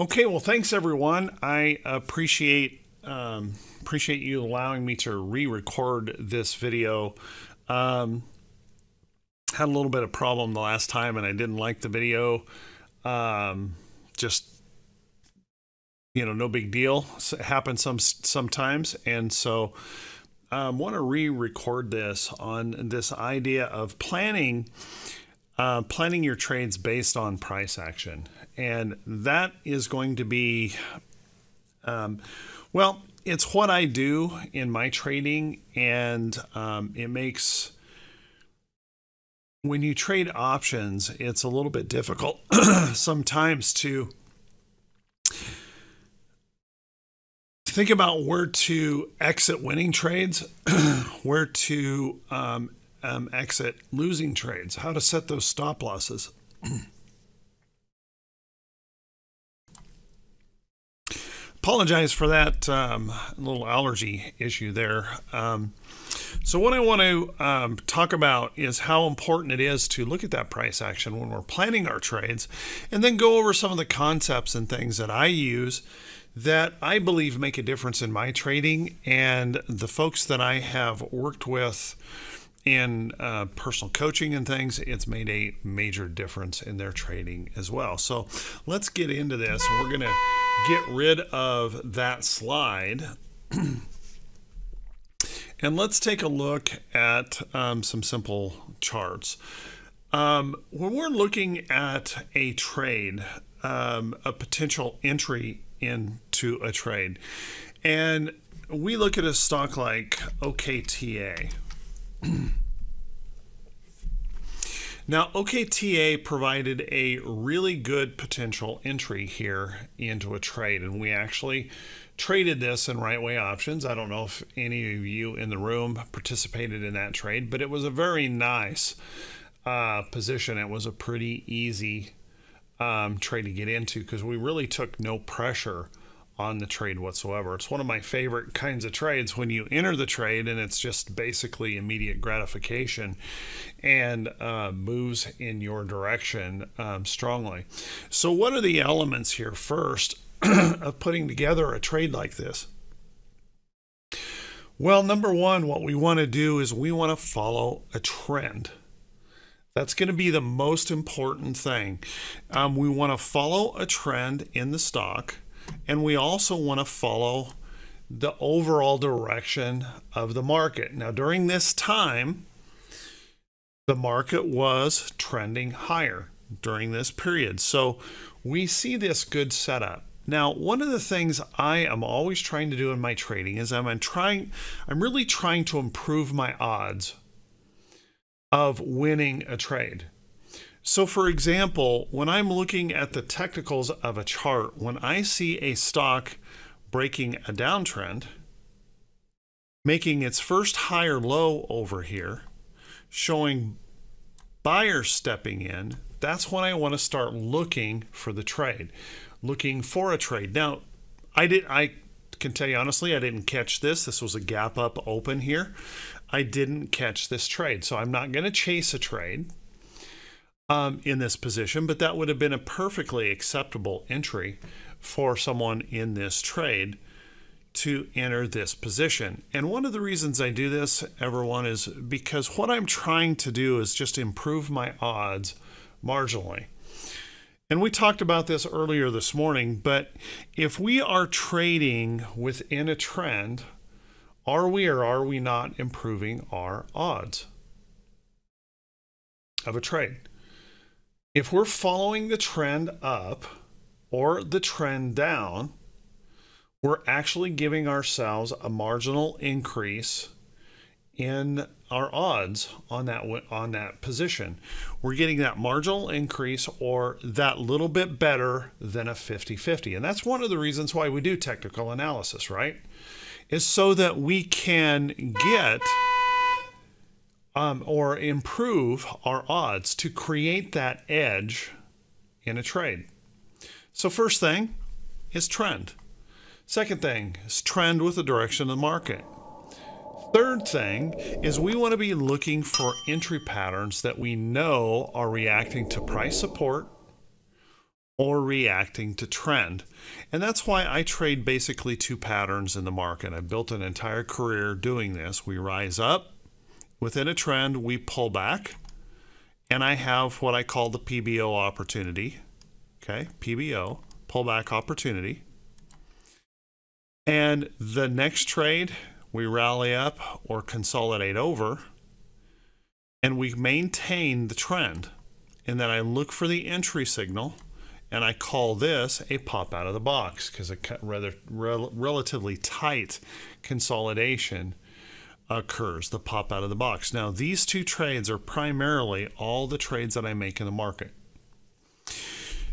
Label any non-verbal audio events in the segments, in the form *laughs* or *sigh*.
Okay, well, thanks everyone. I appreciate um, appreciate you allowing me to re-record this video. Um, had a little bit of problem the last time, and I didn't like the video. Um, just you know, no big deal. It happens some sometimes, and so um, want to re-record this on this idea of planning. Uh, planning your trades based on price action. And that is going to be, um, well, it's what I do in my trading, and um, it makes when you trade options, it's a little bit difficult *clears throat* sometimes to think about where to exit winning trades, *clears throat* where to um, um, exit losing trades, how to set those stop losses. *clears throat* Apologize for that um, little allergy issue there. Um, so, what I want to um, talk about is how important it is to look at that price action when we're planning our trades, and then go over some of the concepts and things that I use that I believe make a difference in my trading and the folks that I have worked with in uh, personal coaching and things, it's made a major difference in their trading as well. So let's get into this. We're going to get rid of that slide. *clears throat* and let's take a look at um, some simple charts. Um, when we're looking at a trade, um, a potential entry into a trade, and we look at a stock like OKTA, *clears throat* now, OKTA provided a really good potential entry here into a trade, and we actually traded this in right way options. I don't know if any of you in the room participated in that trade, but it was a very nice uh, position. It was a pretty easy um, trade to get into because we really took no pressure on the trade whatsoever. It's one of my favorite kinds of trades when you enter the trade and it's just basically immediate gratification and uh, moves in your direction um, strongly. So, what are the elements here first *clears throat* of putting together a trade like this? Well, number one, what we want to do is we want to follow a trend. That's going to be the most important thing. Um, we want to follow a trend in the stock and we also want to follow the overall direction of the market. Now, during this time, the market was trending higher during this period. So we see this good setup. Now, one of the things I am always trying to do in my trading is I'm trying I'm really trying to improve my odds of winning a trade. So, for example, when I'm looking at the technicals of a chart, when I see a stock breaking a downtrend, making its first higher low over here, showing buyers stepping in, that's when I want to start looking for the trade, looking for a trade. Now, I did I can tell you honestly, I didn't catch this. This was a gap up open here. I didn't catch this trade. So I'm not going to chase a trade um, in this position, but that would have been a perfectly acceptable entry for someone in this trade to enter this position. And one of the reasons I do this, everyone, is because what I'm trying to do is just improve my odds marginally. And we talked about this earlier this morning, but if we are trading within a trend, are we or are we not improving our odds of a trade? If we're following the trend up or the trend down, we're actually giving ourselves a marginal increase in our odds on that on that position. We're getting that marginal increase or that little bit better than a 50-50. And that's one of the reasons why we do technical analysis, right? Is so that we can get um, or improve our odds to create that edge in a trade. So, first thing is trend. Second thing is trend with the direction of the market. Third thing is we want to be looking for entry patterns that we know are reacting to price support or reacting to trend. And that's why I trade basically two patterns in the market. I built an entire career doing this. We rise up within a trend, we pull back, and I have what I call the PBO opportunity. Okay, PBO, pullback opportunity. And the next trade, we rally up or consolidate over, and we maintain the trend. And then I look for the entry signal and I call this a pop out of the box because a rather rel relatively tight consolidation occurs, the pop out of the box. Now, these two trades are primarily all the trades that I make in the market.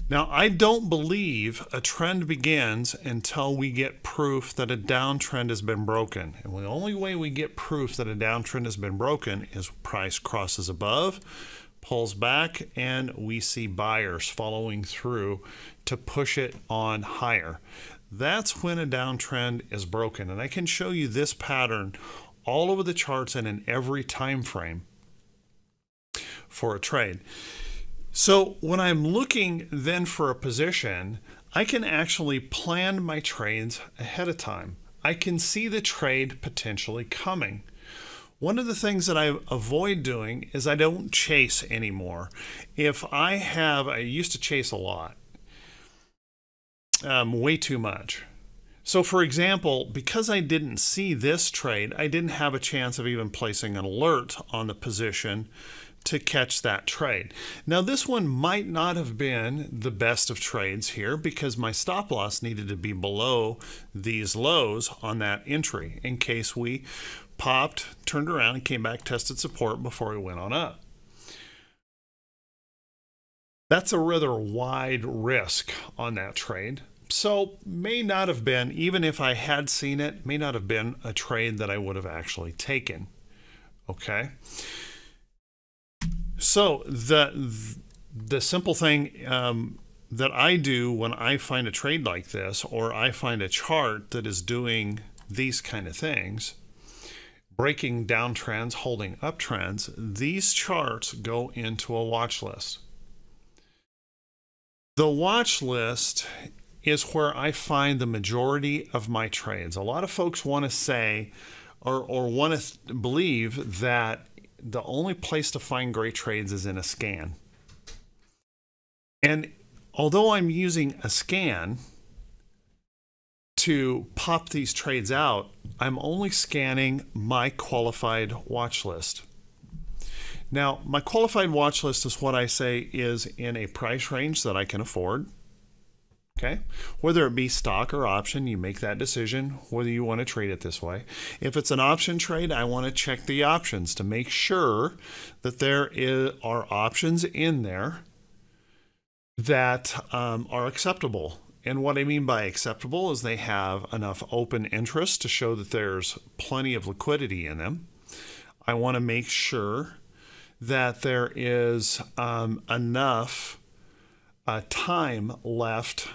Now, I don't believe a trend begins until we get proof that a downtrend has been broken. And the only way we get proof that a downtrend has been broken is price crosses above, pulls back and we see buyers following through to push it on higher. That's when a downtrend is broken. And I can show you this pattern all over the charts and in every time frame for a trade. So when I'm looking then for a position, I can actually plan my trades ahead of time. I can see the trade potentially coming. One of the things that I avoid doing is I don't chase anymore. If I have, I used to chase a lot, um, way too much. So, for example, because I didn't see this trade, I didn't have a chance of even placing an alert on the position to catch that trade. Now, this one might not have been the best of trades here because my stop loss needed to be below these lows on that entry in case we popped, turned around, and came back, tested support before we went on up. That's a rather wide risk on that trade. So, may not have been, even if I had seen it, may not have been a trade that I would have actually taken. Okay. So, the, the simple thing um, that I do when I find a trade like this, or I find a chart that is doing these kind of things, breaking down trends, holding up trends, these charts go into a watch list. The watch list is where I find the majority of my trades. A lot of folks want to say or, or want to believe that the only place to find great trades is in a scan. And although I'm using a scan, to pop these trades out, I'm only scanning my qualified watch list. Now, my qualified watch list is what I say is in a price range that I can afford. Okay, whether it be stock or option, you make that decision whether you want to trade it this way. If it's an option trade, I want to check the options to make sure that there is, are options in there that um, are acceptable and what I mean by acceptable is they have enough open interest to show that there's plenty of liquidity in them. I want to make sure that there is um, enough uh, time left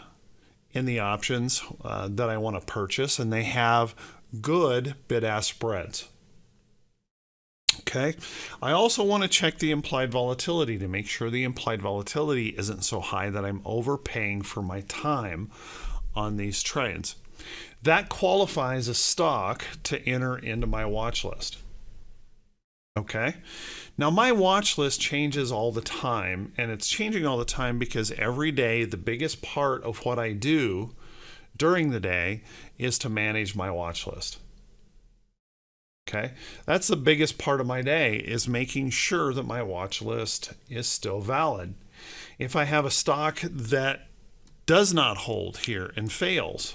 in the options uh, that I want to purchase, and they have good bid ask spreads. Okay. I also want to check the implied volatility to make sure the implied volatility isn't so high that I'm overpaying for my time on these trades. That qualifies a stock to enter into my watch list. Okay. Now, my watch list changes all the time, and it's changing all the time because every day the biggest part of what I do during the day is to manage my watch list. Okay. That's the biggest part of my day is making sure that my watch list is still valid. If I have a stock that does not hold here and fails,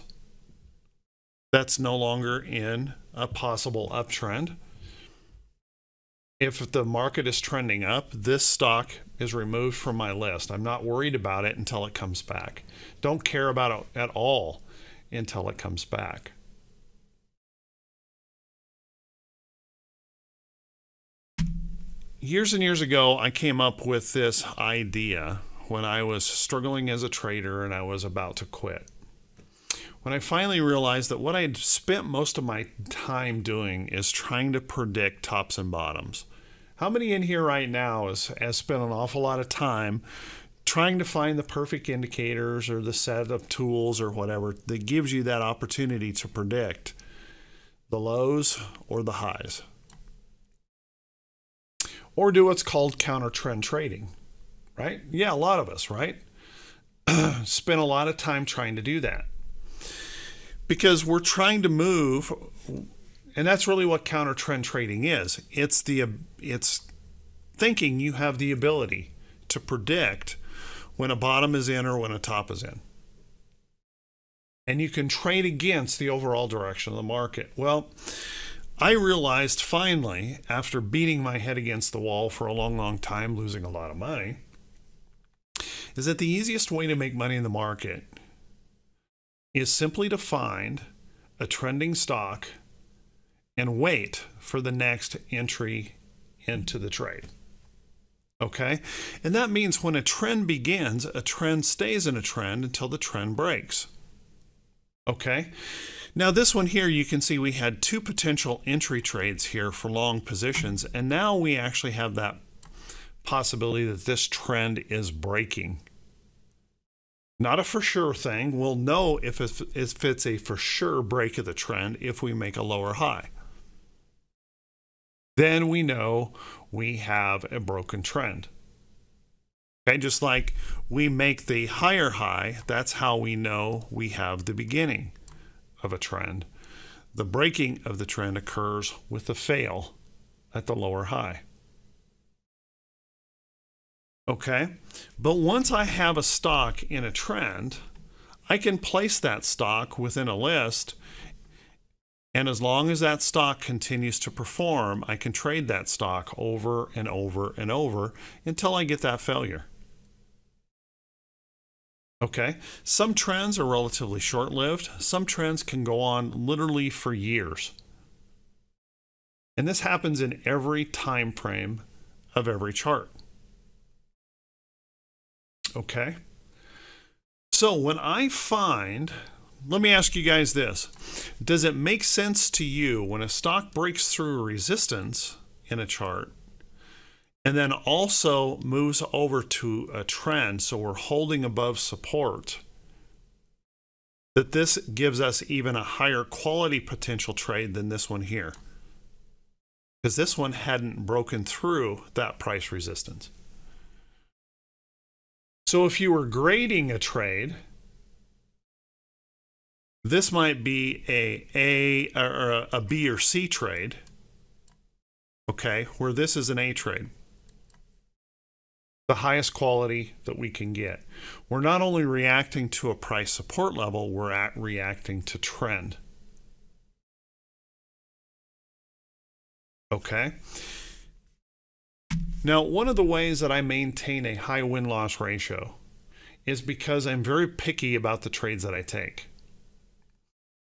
that's no longer in a possible uptrend. If the market is trending up, this stock is removed from my list. I'm not worried about it until it comes back. Don't care about it at all until it comes back. years and years ago, I came up with this idea when I was struggling as a trader and I was about to quit. When I finally realized that what I'd spent most of my time doing is trying to predict tops and bottoms. How many in here right now has, has spent an awful lot of time trying to find the perfect indicators or the set of tools or whatever that gives you that opportunity to predict the lows or the highs. Or do what's called counter trend trading, right? Yeah, a lot of us, right? *clears throat* Spend a lot of time trying to do that because we're trying to move and that's really what counter trend trading is. It's the it's thinking you have the ability to predict when a bottom is in or when a top is in. And you can trade against the overall direction of the market. Well I realized finally, after beating my head against the wall for a long, long time, losing a lot of money, is that the easiest way to make money in the market is simply to find a trending stock and wait for the next entry into the trade. Okay? And that means when a trend begins, a trend stays in a trend until the trend breaks. Okay? Now, this one here, you can see we had two potential entry trades here for long positions, and now we actually have that possibility that this trend is breaking. Not a for sure thing. We'll know if it's fits a for sure break of the trend if we make a lower high. Then we know we have a broken trend. Okay, just like we make the higher high, that's how we know we have the beginning of a trend. The breaking of the trend occurs with the fail at the lower high. Okay. But once I have a stock in a trend, I can place that stock within a list. And as long as that stock continues to perform, I can trade that stock over and over and over until I get that failure. Okay, some trends are relatively short lived, some trends can go on literally for years. And this happens in every time frame of every chart. Okay. So when I find, let me ask you guys this Does it make sense to you when a stock breaks through resistance in a chart and then also moves over to a trend, so we're holding above support, that this gives us even a higher quality potential trade than this one here? Because this one hadn't broken through that price resistance. So if you were grading a trade, this might be a A or a B or C trade, okay, where this is an A trade. The highest quality that we can get. We're not only reacting to a price support level, we're at reacting to trend. Okay. Now, one of the ways that I maintain a high win loss ratio is because I'm very picky about the trades that I take.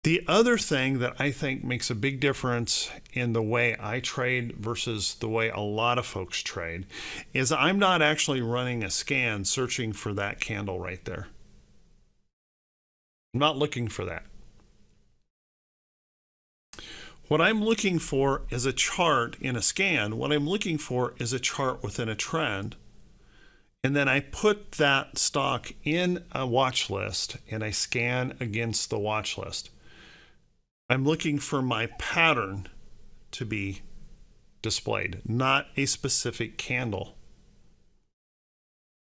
The other thing that I think makes a big difference in the way I trade versus the way a lot of folks trade is I'm not actually running a scan searching for that candle right there. I'm not looking for that. What I'm looking for is a chart in a scan. What I'm looking for is a chart within a trend. And then I put that stock in a watch list and I scan against the watch list. I'm looking for my pattern to be displayed, not a specific candle.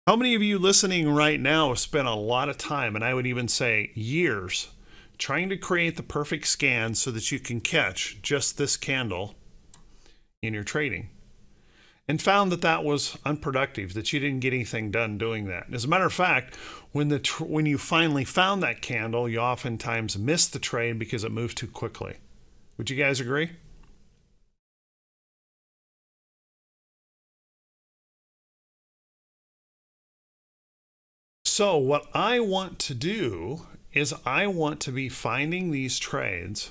How many of you listening right now have spent a lot of time, and I would even say years, trying to create the perfect scan so that you can catch just this candle in your trading and found that that was unproductive that you didn't get anything done doing that. As a matter of fact when the when you finally found that candle you oftentimes missed the trade because it moved too quickly. Would you guys agree? So what i want to do is I want to be finding these trades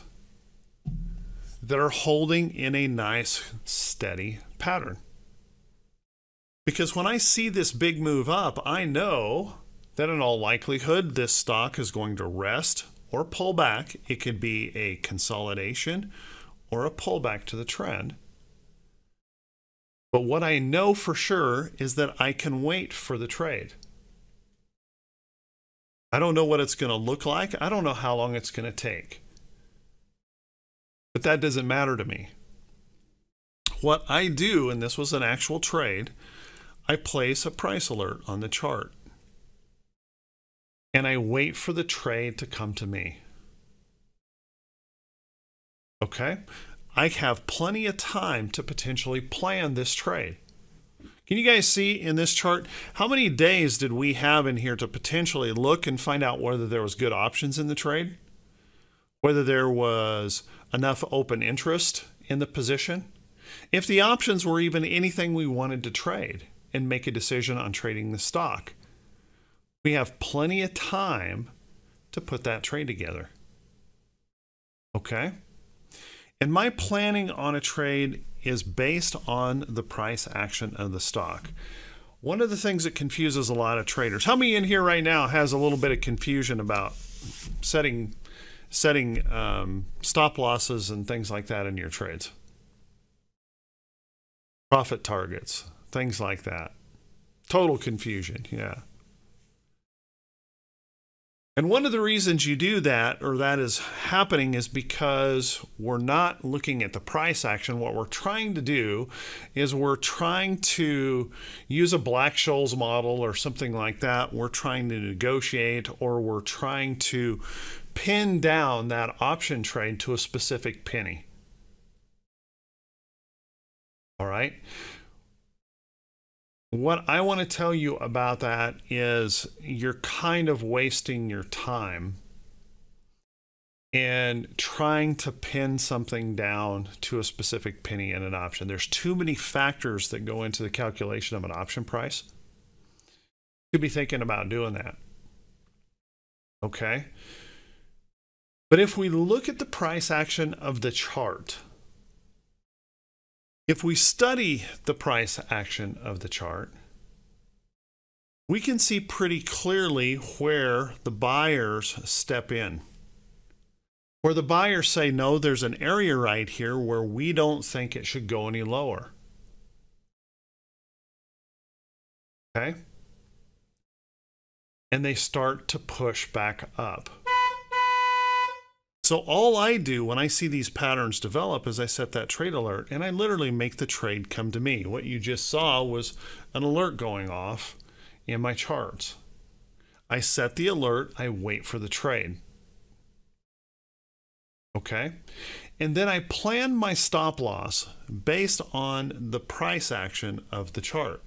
that are holding in a nice steady pattern. Because when I see this big move up, I know that in all likelihood this stock is going to rest or pull back. It could be a consolidation or a pullback to the trend. But what I know for sure is that I can wait for the trade. I don't know what it's going to look like. I don't know how long it's going to take. But that doesn't matter to me. What I do, and this was an actual trade, I place a price alert on the chart. And I wait for the trade to come to me. Okay? I have plenty of time to potentially plan this trade. Can you guys see in this chart how many days did we have in here to potentially look and find out whether there was good options in the trade? Whether there was enough open interest in the position? If the options were even anything we wanted to trade and make a decision on trading the stock, we have plenty of time to put that trade together. Okay? And my planning on a trade is based on the price action of the stock. One of the things that confuses a lot of traders. How many in here right now has a little bit of confusion about setting setting um, stop losses and things like that in your trades? Profit targets, things like that. Total confusion, yeah. And one of the reasons you do that, or that is happening, is because we're not looking at the price action. What we're trying to do is we're trying to use a Black Scholes model or something like that. We're trying to negotiate or we're trying to pin down that option trade to a specific penny. All right. What I want to tell you about that is you're kind of wasting your time in trying to pin something down to a specific penny in an option. There's too many factors that go into the calculation of an option price to be thinking about doing that. Okay. But if we look at the price action of the chart, if we study the price action of the chart, we can see pretty clearly where the buyers step in. Where the buyers say, no, there's an area right here where we don't think it should go any lower. Okay? And they start to push back up. So all I do when I see these patterns develop is I set that trade alert and I literally make the trade come to me. What you just saw was an alert going off in my charts. I set the alert, I wait for the trade. Okay. And then I plan my stop loss based on the price action of the chart.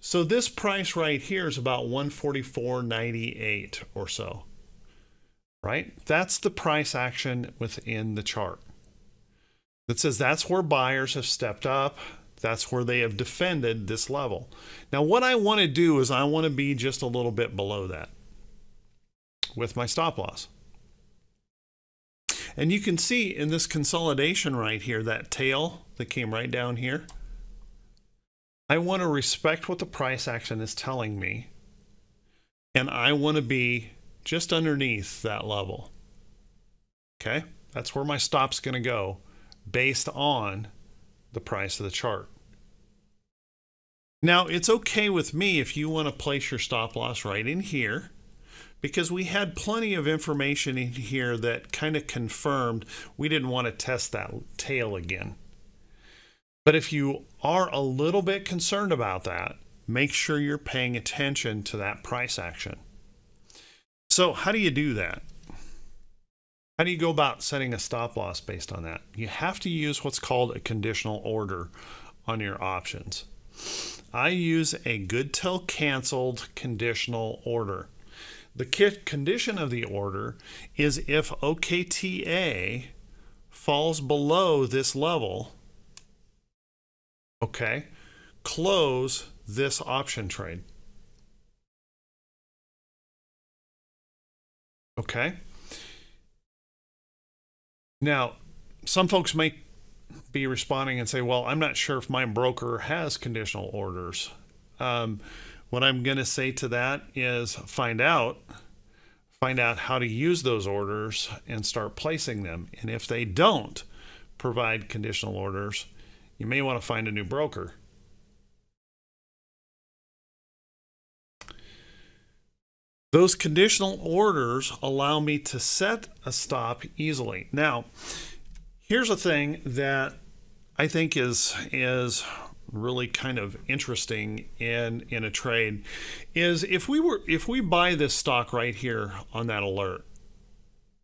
So this price right here is about 144.98 or so right? That's the price action within the chart. That says that's where buyers have stepped up. That's where they have defended this level. Now, what I want to do is I want to be just a little bit below that with my stop loss. And you can see in this consolidation right here, that tail that came right down here, I want to respect what the price action is telling me. And I want to be just underneath that level. Okay, that's where my stop's going to go based on the price of the chart. Now, it's okay with me if you want to place your stop loss right in here because we had plenty of information in here that kind of confirmed we didn't want to test that tail again. But if you are a little bit concerned about that, make sure you're paying attention to that price action. So, how do you do that? How do you go about setting a stop loss based on that? You have to use what's called a conditional order on your options. I use a good till canceled conditional order. The condition of the order is if OKTA falls below this level, okay, close this option trade. Okay. Now, some folks may be responding and say, well, I'm not sure if my broker has conditional orders. Um, what I'm going to say to that is find out find out how to use those orders and start placing them and if they don't provide conditional orders you may want to find a new broker Those conditional orders allow me to set a stop easily. Now, here's a thing that I think is is really kind of interesting in in a trade is if we were if we buy this stock right here on that alert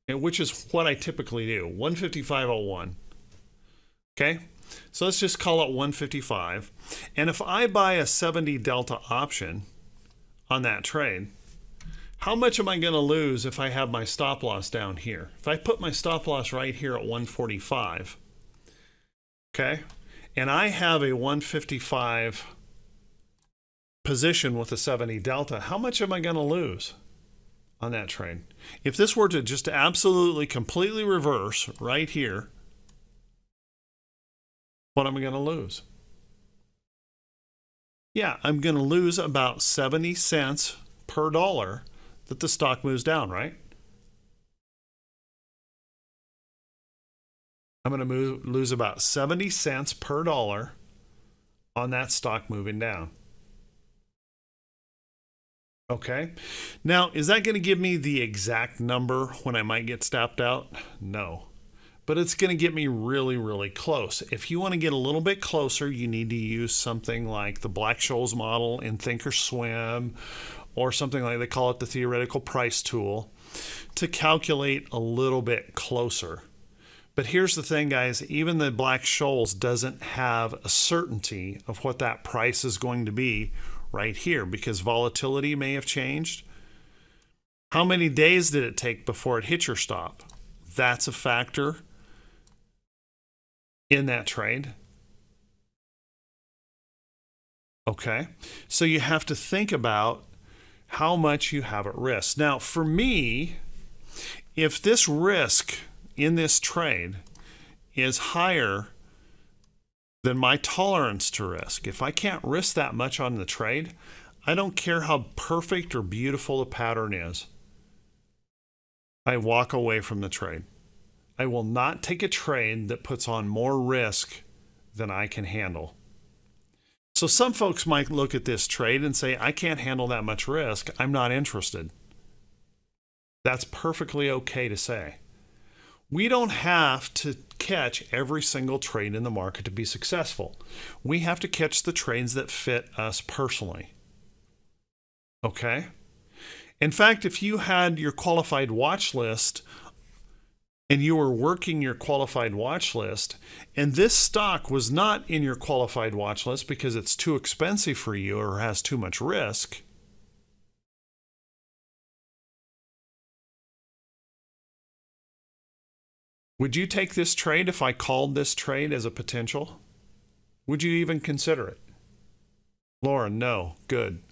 which is what I typically do 155.01 okay so let's just call it 155 and if I buy a 70 delta option on that trade how much am I going to lose if I have my stop loss down here? If I put my stop loss right here at 145, okay, and I have a 155 position with a 70 delta, how much am I going to lose on that trade? If this were to just absolutely completely reverse right here, what am I going to lose? Yeah, I'm going to lose about 70 cents per dollar that the stock moves down, right? I'm going to move, lose about 70 cents per dollar on that stock moving down. Okay. Now, is that going to give me the exact number when I might get stopped out? No. But it's going to get me really, really close. If you want to get a little bit closer, you need to use something like the Black Scholes model in Thinkorswim or something like they call it the theoretical price tool to calculate a little bit closer. But here's the thing, guys even the Black Scholes doesn't have a certainty of what that price is going to be right here because volatility may have changed. How many days did it take before it hit your stop? That's a factor in that trade. Okay, so you have to think about how much you have at risk. Now, for me, if this risk in this trade is higher than my tolerance to risk, if I can't risk that much on the trade, I don't care how perfect or beautiful the pattern is. I walk away from the trade. I will not take a trade that puts on more risk than I can handle. So some folks might look at this trade and say, I can't handle that much risk. I'm not interested. That's perfectly okay to say. We don't have to catch every single trade in the market to be successful. We have to catch the trades that fit us personally. Okay? In fact, if you had your qualified watch list and you were working your qualified watch list, and this stock was not in your qualified watch list because it's too expensive for you or has too much risk, would you take this trade if I called this trade as a potential? Would you even consider it? Laura, no. Good.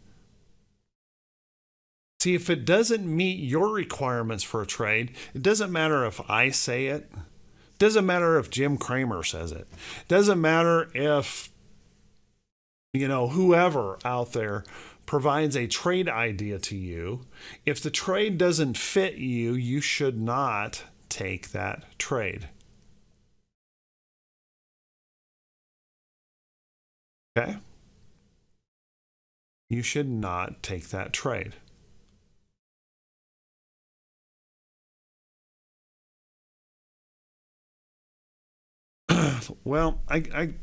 See, if it doesn't meet your requirements for a trade, it doesn't matter if I say it. It doesn't matter if Jim Cramer says it. It doesn't matter if you know whoever out there provides a trade idea to you. If the trade doesn't fit you, you should not take that trade. Okay? You should not take that trade. *clears throat* well, I, I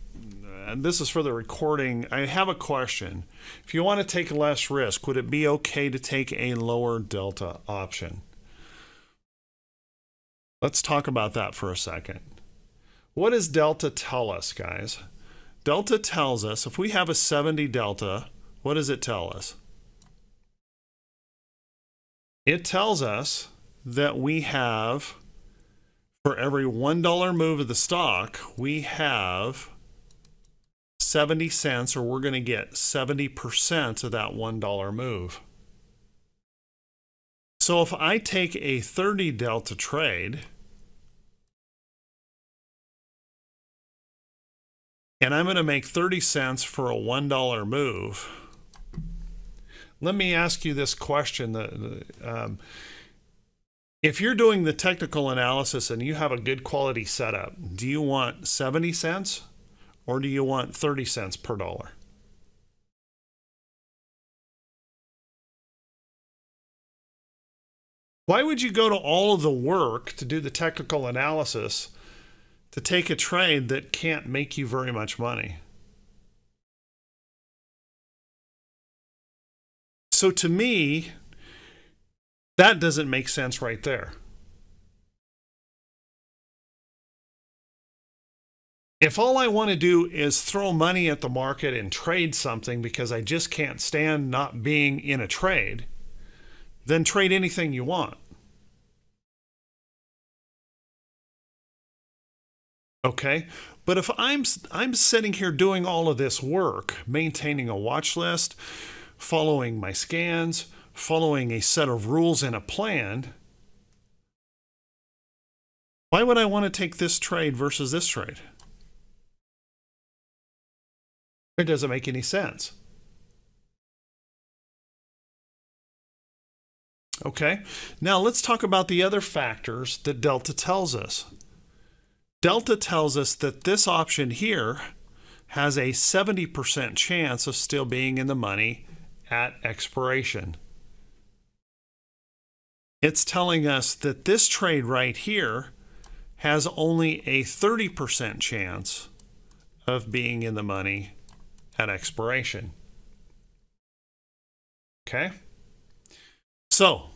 and this is for the recording. I have a question. If you want to take less risk, would it be okay to take a lower delta option? Let's talk about that for a second. What does delta tell us, guys? Delta tells us if we have a 70 delta, what does it tell us? It tells us that we have for every $1 move of the stock, we have 70 cents, or we're going to get 70% of that $1 move. So if I take a 30 delta trade, and I'm going to make 30 cents for a $1 move, let me ask you this question. Um, if you're doing the technical analysis and you have a good quality setup, do you want 70 cents or do you want 30 cents per dollar? Why would you go to all of the work to do the technical analysis to take a trade that can't make you very much money? So to me, that doesn't make sense right there. If all I want to do is throw money at the market and trade something because I just can't stand not being in a trade, then trade anything you want. Okay? But if I'm I'm sitting here doing all of this work, maintaining a watch list, following my scans, following a set of rules and a plan, why would I want to take this trade versus this trade? It doesn't make any sense. Okay, now let's talk about the other factors that Delta tells us. Delta tells us that this option here has a 70% chance of still being in the money at expiration. It's telling us that this trade right here has only a 30% chance of being in the money at expiration. Okay? So,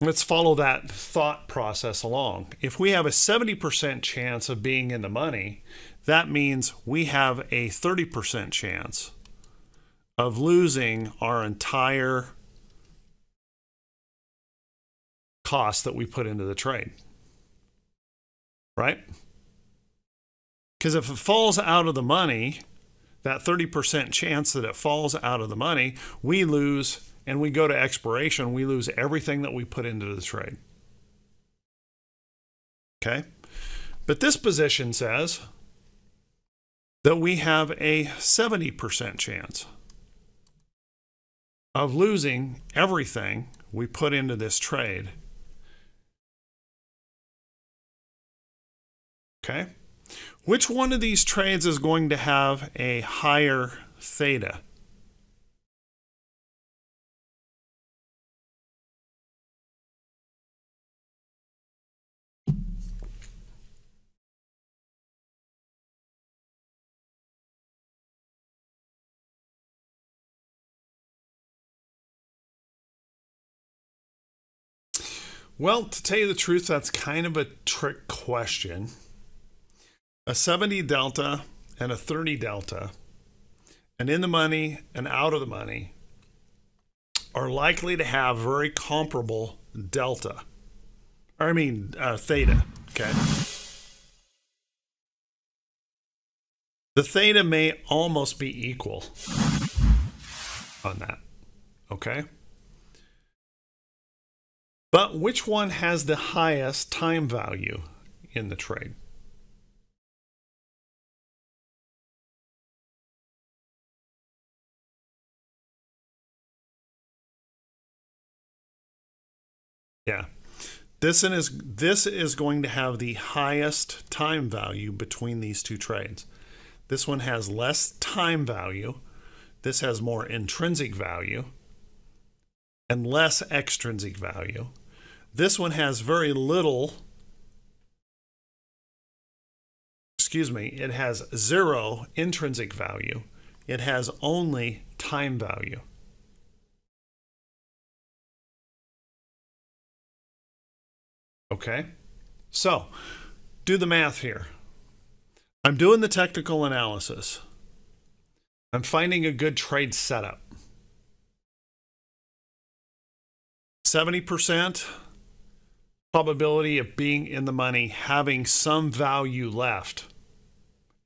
let's follow that thought process along. If we have a 70% chance of being in the money, that means we have a 30% chance of losing our entire cost that we put into the trade. Right? Because if it falls out of the money, that 30% chance that it falls out of the money, we lose and we go to expiration, we lose everything that we put into the trade. Okay? But this position says that we have a 70% chance of losing everything we put into this trade. Okay? Which one of these trades is going to have a higher theta? Well, to tell you the truth, that's kind of a trick question a 70 delta and a 30 delta, and in the money and out of the money, are likely to have very comparable delta. I mean, uh, theta, okay? The theta may almost be equal on that, okay? But which one has the highest time value in the trade? This is this is going to have the highest time value between these two trades. This one has less time value. This has more intrinsic value and less extrinsic value. This one has very little excuse me, it has zero intrinsic value. It has only time value. Okay? So, do the math here. I'm doing the technical analysis. I'm finding a good trade setup. 70% probability of being in the money, having some value left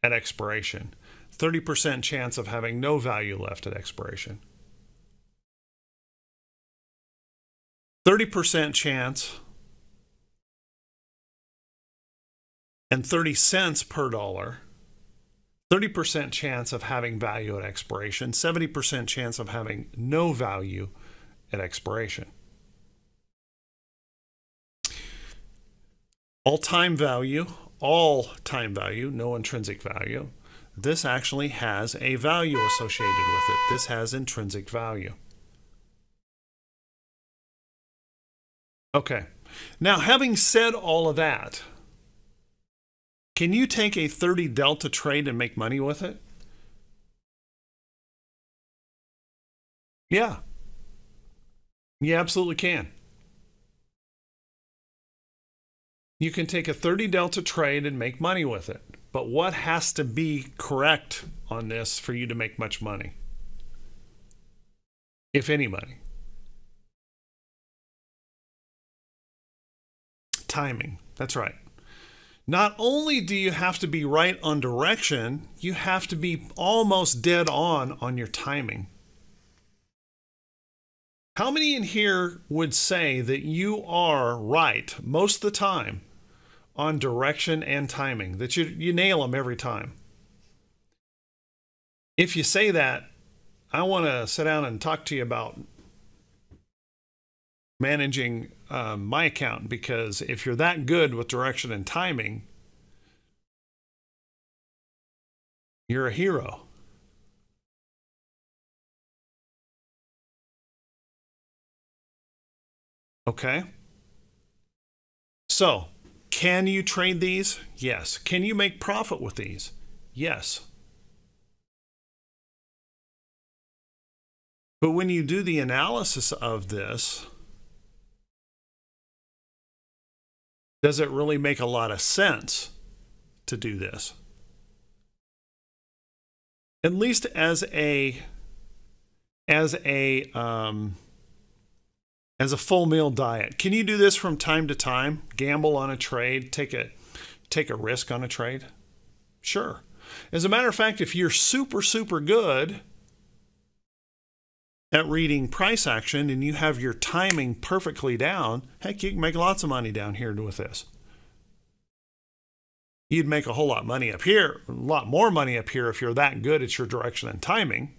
at expiration. 30% chance of having no value left at expiration. 30% chance and 30 cents per dollar, 30% chance of having value at expiration, 70% chance of having no value at expiration. All time value, all time value, no intrinsic value. This actually has a value associated with it. This has intrinsic value. Okay. Now, having said all of that, can you take a 30 delta trade and make money with it? Yeah. You absolutely can. You can take a 30 delta trade and make money with it. But what has to be correct on this for you to make much money? If any money. Timing. That's right. Not only do you have to be right on direction, you have to be almost dead on on your timing. How many in here would say that you are right most of the time on direction and timing, that you, you nail them every time? If you say that, I want to sit down and talk to you about managing um, my account because if you're that good with direction and timing, you're a hero. Okay. So, can you trade these? Yes. Can you make profit with these? Yes. But when you do the analysis of this, does it really make a lot of sense to do this? At least as a as a um, as a full meal diet. Can you do this from time to time? Gamble on a trade, take a take a risk on a trade? Sure. As a matter of fact, if you're super super good at reading price action and you have your timing perfectly down, heck, you can make lots of money down here with this. You'd make a whole lot of money up here, a lot more money up here if you're that good at your direction and timing.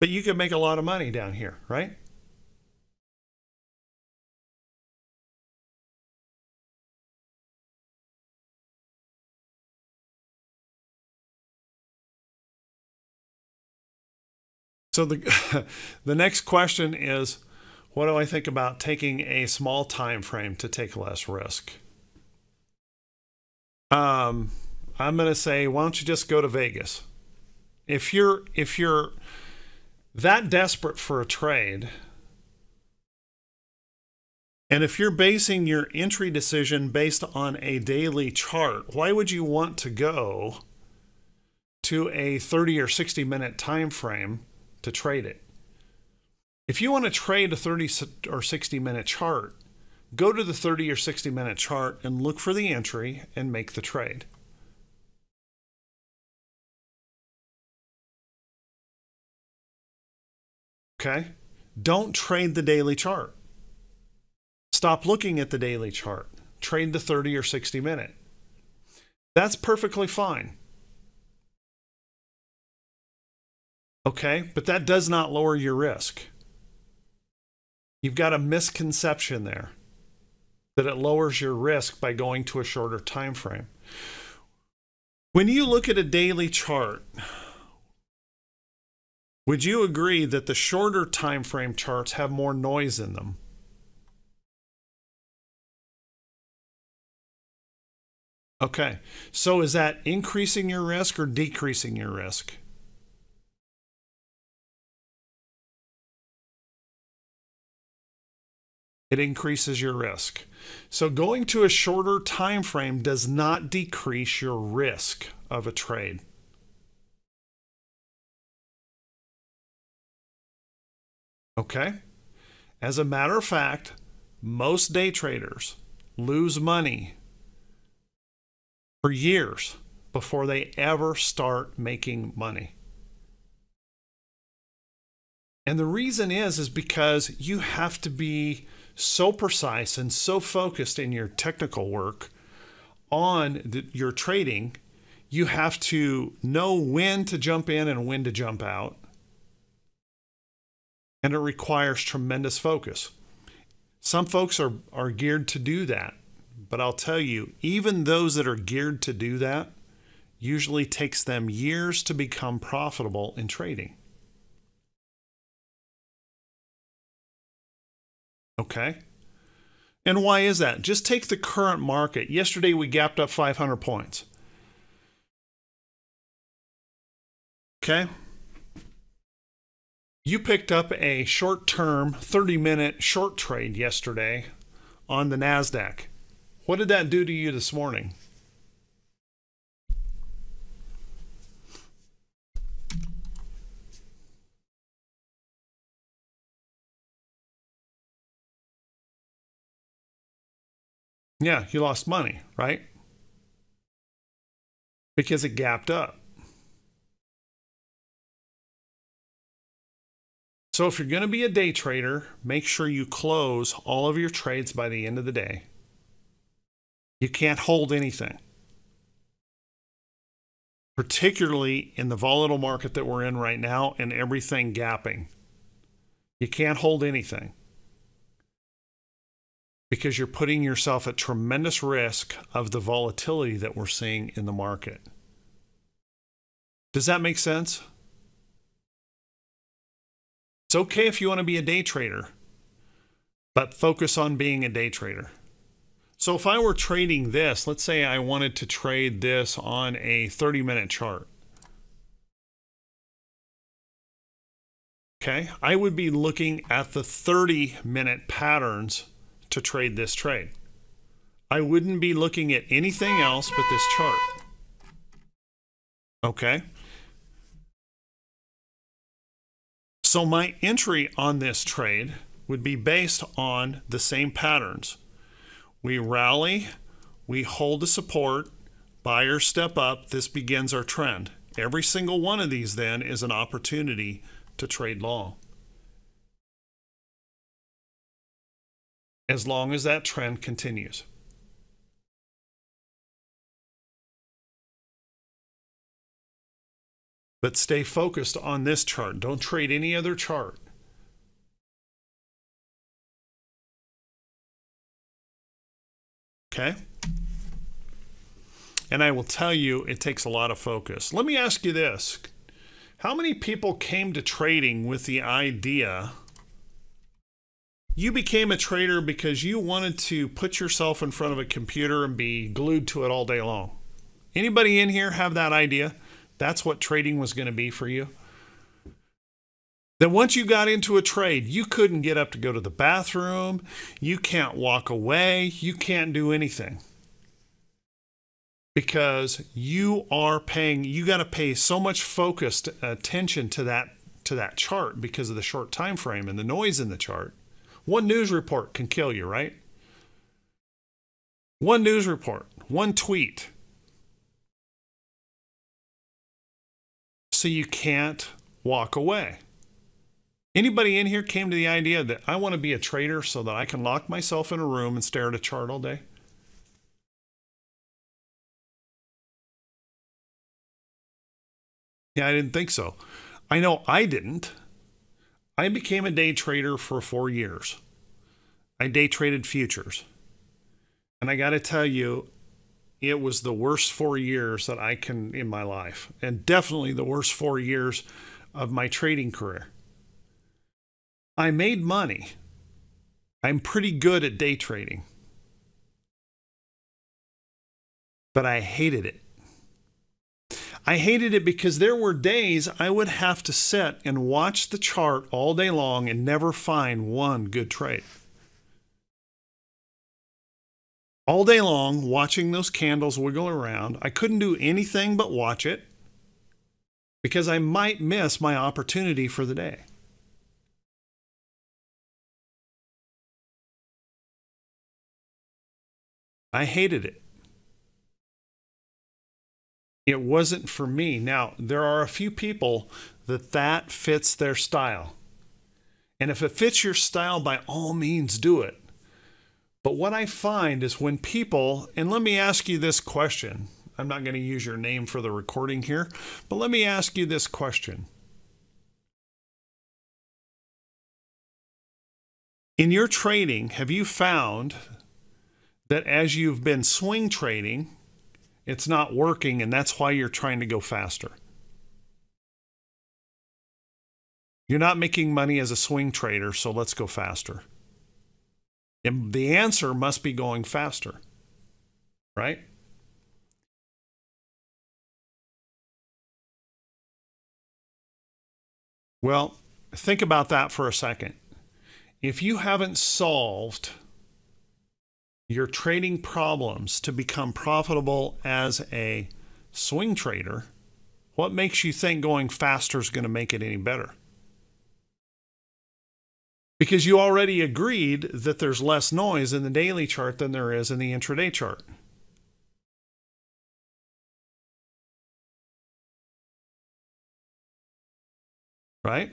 But you could make a lot of money down here, right? So the *laughs* the next question is what do I think about taking a small time frame to take less risk? Um, I'm going to say why don't you just go to Vegas? If you're if you're that desperate for a trade and if you're basing your entry decision based on a daily chart, why would you want to go to a 30 or 60 minute time frame to trade it. If you want to trade a 30 or 60 minute chart, go to the 30 or 60 minute chart and look for the entry and make the trade. Okay? Don't trade the daily chart. Stop looking at the daily chart. Trade the 30 or 60 minute. That's perfectly fine. Okay, but that does not lower your risk. You've got a misconception there that it lowers your risk by going to a shorter time frame. When you look at a daily chart, would you agree that the shorter time frame charts have more noise in them? Okay. So is that increasing your risk or decreasing your risk? It increases your risk. So going to a shorter time frame does not decrease your risk of a trade. Okay? As a matter of fact, most day traders lose money for years before they ever start making money. And the reason is is because you have to be so precise and so focused in your technical work on the, your trading, you have to know when to jump in and when to jump out. And it requires tremendous focus. Some folks are, are geared to do that. But I'll tell you, even those that are geared to do that usually takes them years to become profitable in trading. Okay? And why is that? Just take the current market. Yesterday we gapped up 500 points. Okay? You picked up a short term 30 minute short trade yesterday on the NASDAQ. What did that do to you this morning? Yeah, you lost money, right? Because it gapped up. So if you're going to be a day trader, make sure you close all of your trades by the end of the day. You can't hold anything. Particularly in the volatile market that we're in right now and everything gapping. You can't hold anything because you're putting yourself at tremendous risk of the volatility that we're seeing in the market. Does that make sense? It's okay if you want to be a day trader, but focus on being a day trader. So if I were trading this, let's say I wanted to trade this on a 30 minute chart. Okay, I would be looking at the 30 minute patterns to trade this trade. I wouldn't be looking at anything else but this chart. Okay. So my entry on this trade would be based on the same patterns. We rally, we hold the support, buyers step up, this begins our trend. Every single one of these then is an opportunity to trade long. As long as that trend continues. But stay focused on this chart. Don't trade any other chart. Okay? And I will tell you, it takes a lot of focus. Let me ask you this How many people came to trading with the idea you became a trader because you wanted to put yourself in front of a computer and be glued to it all day long. Anybody in here have that idea? That's what trading was going to be for you? Then once you got into a trade, you couldn't get up to go to the bathroom, you can't walk away, you can't do anything. Because you are paying you got to pay so much focused attention to that to that chart because of the short time frame and the noise in the chart one news report can kill you, right? One news report, one tweet. So you can't walk away. Anybody in here came to the idea that I want to be a trader so that I can lock myself in a room and stare at a chart all day? Yeah, I didn't think so. I know I didn't. I became a day trader for four years. I day traded futures. And I got to tell you, it was the worst four years that I can in my life, and definitely the worst four years of my trading career. I made money. I'm pretty good at day trading, but I hated it. I hated it because there were days I would have to sit and watch the chart all day long and never find one good trade. All day long, watching those candles wiggle around, I couldn't do anything but watch it because I might miss my opportunity for the day. I hated it it wasn't for me. Now, there are a few people that that fits their style. And if it fits your style, by all means, do it. But what I find is when people, and let me ask you this question. I'm not going to use your name for the recording here, but let me ask you this question. In your trading, have you found that as you've been swing trading, it's not working, and that's why you're trying to go faster. You're not making money as a swing trader, so let's go faster. And the answer must be going faster, right? Well, think about that for a second. If you haven't solved your trading problems to become profitable as a swing trader, what makes you think going faster is going to make it any better? Because you already agreed that there's less noise in the daily chart than there is in the intraday chart. right?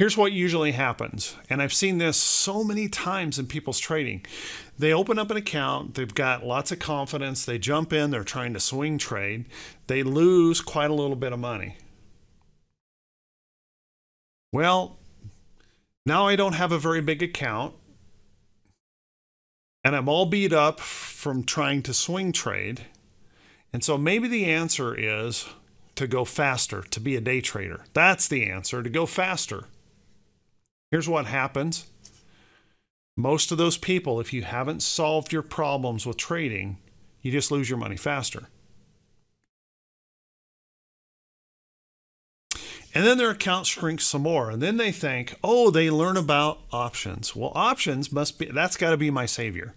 Here's what usually happens, and I've seen this so many times in people's trading. They open up an account, they've got lots of confidence, they jump in, they're trying to swing trade, they lose quite a little bit of money. Well, now I don't have a very big account, and I'm all beat up from trying to swing trade. And so maybe the answer is to go faster, to be a day trader. That's the answer, to go faster. Here's what happens most of those people, if you haven't solved your problems with trading, you just lose your money faster. And then their account shrinks some more. And then they think, oh, they learn about options. Well, options must be, that's got to be my savior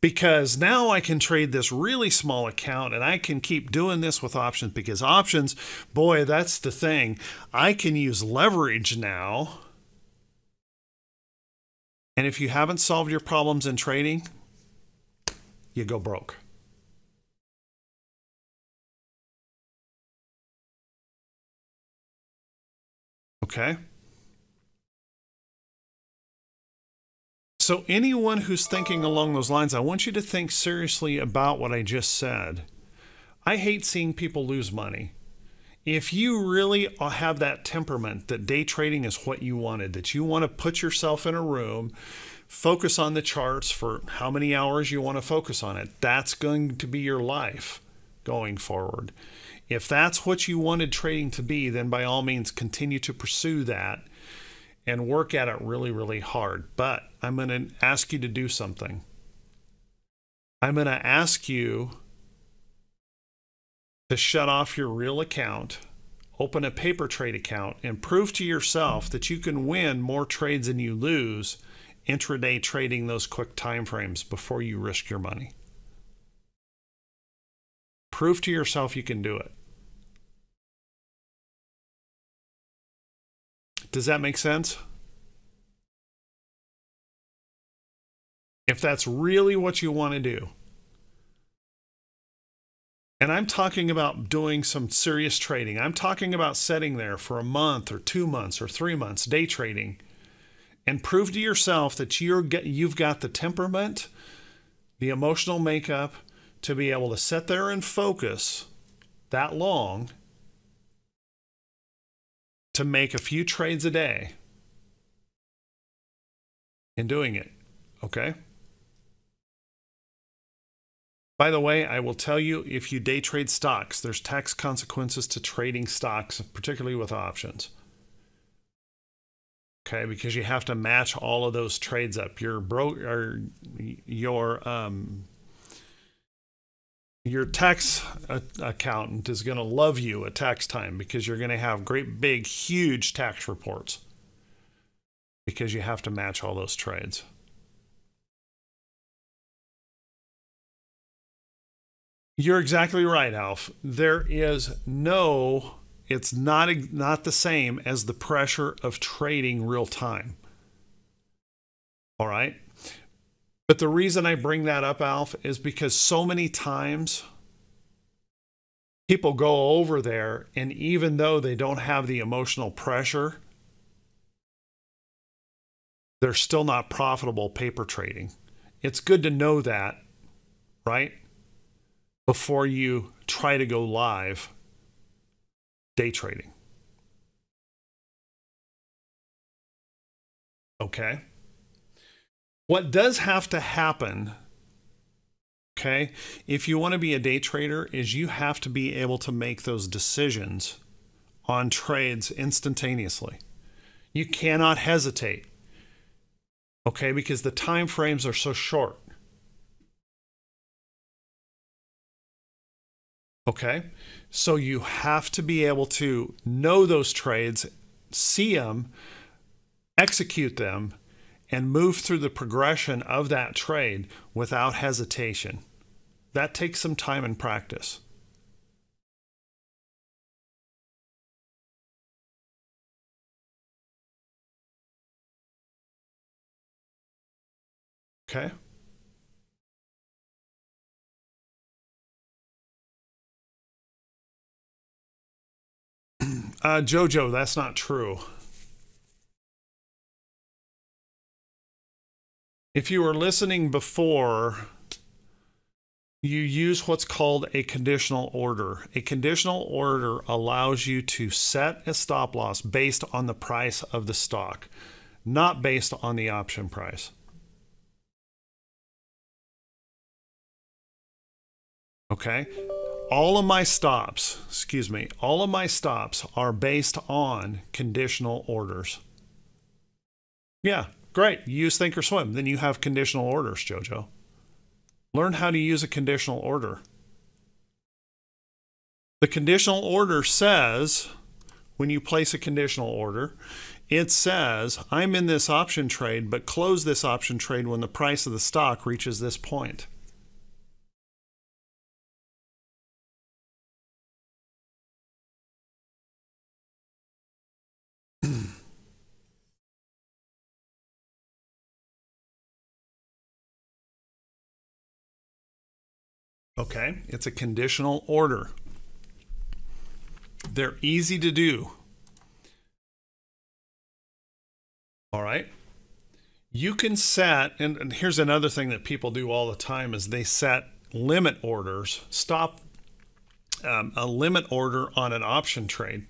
because now I can trade this really small account and I can keep doing this with options because options, boy, that's the thing. I can use leverage now. And if you haven't solved your problems in trading, you go broke. Okay? So, anyone who's thinking along those lines, I want you to think seriously about what I just said. I hate seeing people lose money. If you really have that temperament that day trading is what you wanted, that you want to put yourself in a room, focus on the charts for how many hours you want to focus on it, that's going to be your life going forward. If that's what you wanted trading to be, then by all means continue to pursue that and work at it really, really hard. But I'm going to ask you to do something. I'm going to ask you to shut off your real account, open a paper trade account, and prove to yourself that you can win more trades than you lose intraday trading those quick time frames before you risk your money. Prove to yourself you can do it. Does that make sense? If that's really what you want to do. And I'm talking about doing some serious trading. I'm talking about sitting there for a month or two months or three months, day trading, and prove to yourself that you're you've got the temperament, the emotional makeup to be able to sit there and focus that long to make a few trades a day in doing it. Okay? By the way, I will tell you if you day trade stocks, there's tax consequences to trading stocks, particularly with options. Okay, because you have to match all of those trades up. Your bro or your um, your tax accountant is going to love you at tax time because you're going to have great big huge tax reports because you have to match all those trades. You're exactly right, Alf. There is no it's not not the same as the pressure of trading real time. All right? But the reason I bring that up, Alf, is because so many times people go over there, and even though they don't have the emotional pressure, they're still not profitable paper trading. It's good to know that, right? Before you try to go live day trading. Okay. What does have to happen, okay, if you want to be a day trader, is you have to be able to make those decisions on trades instantaneously. You cannot hesitate. Okay, because the time frames are so short. Okay, so you have to be able to know those trades, see them, execute them, and move through the progression of that trade without hesitation. That takes some time and practice. Okay. Uh, Jojo, that's not true. If you were listening before, you use what's called a conditional order. A conditional order allows you to set a stop loss based on the price of the stock, not based on the option price. Okay? All of my stops, excuse me, all of my stops are based on conditional orders. Yeah, great. use thinkorswim. Then you have conditional orders, Jojo. Learn how to use a conditional order. The conditional order says, when you place a conditional order, it says, I'm in this option trade, but close this option trade when the price of the stock reaches this point. Okay, it's a conditional order. They're easy to do. All right. You can set, and, and, here's another thing that people do all the time is they set limit orders, stop um, a limit order on an option trade.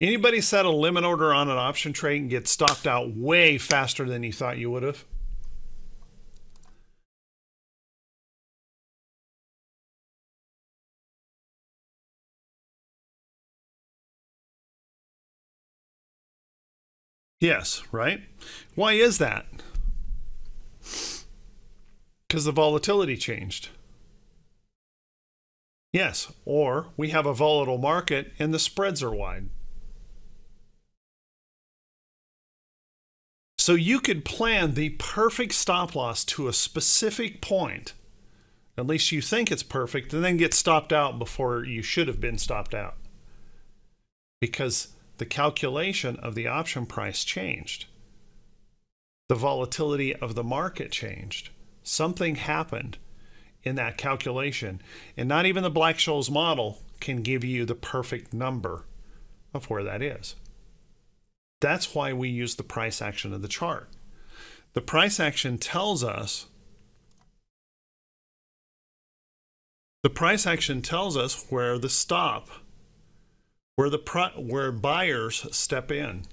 Anybody set a limit order on an option trade and get stopped out way faster than you thought you would have? Yes, right? Why is that? Because the volatility changed. Yes, or we have a volatile market and the spreads are wide. So you could plan the perfect stop loss to a specific point. At least you think it's perfect, and then get stopped out before you should have been stopped out. Because the calculation of the option price changed. The volatility of the market changed. Something happened in that calculation. And not even the Black Scholes model can give you the perfect number of where that is. That's why we use the price action of the chart. The price action tells us the price action tells us where the stop where the pro- where buyers step in.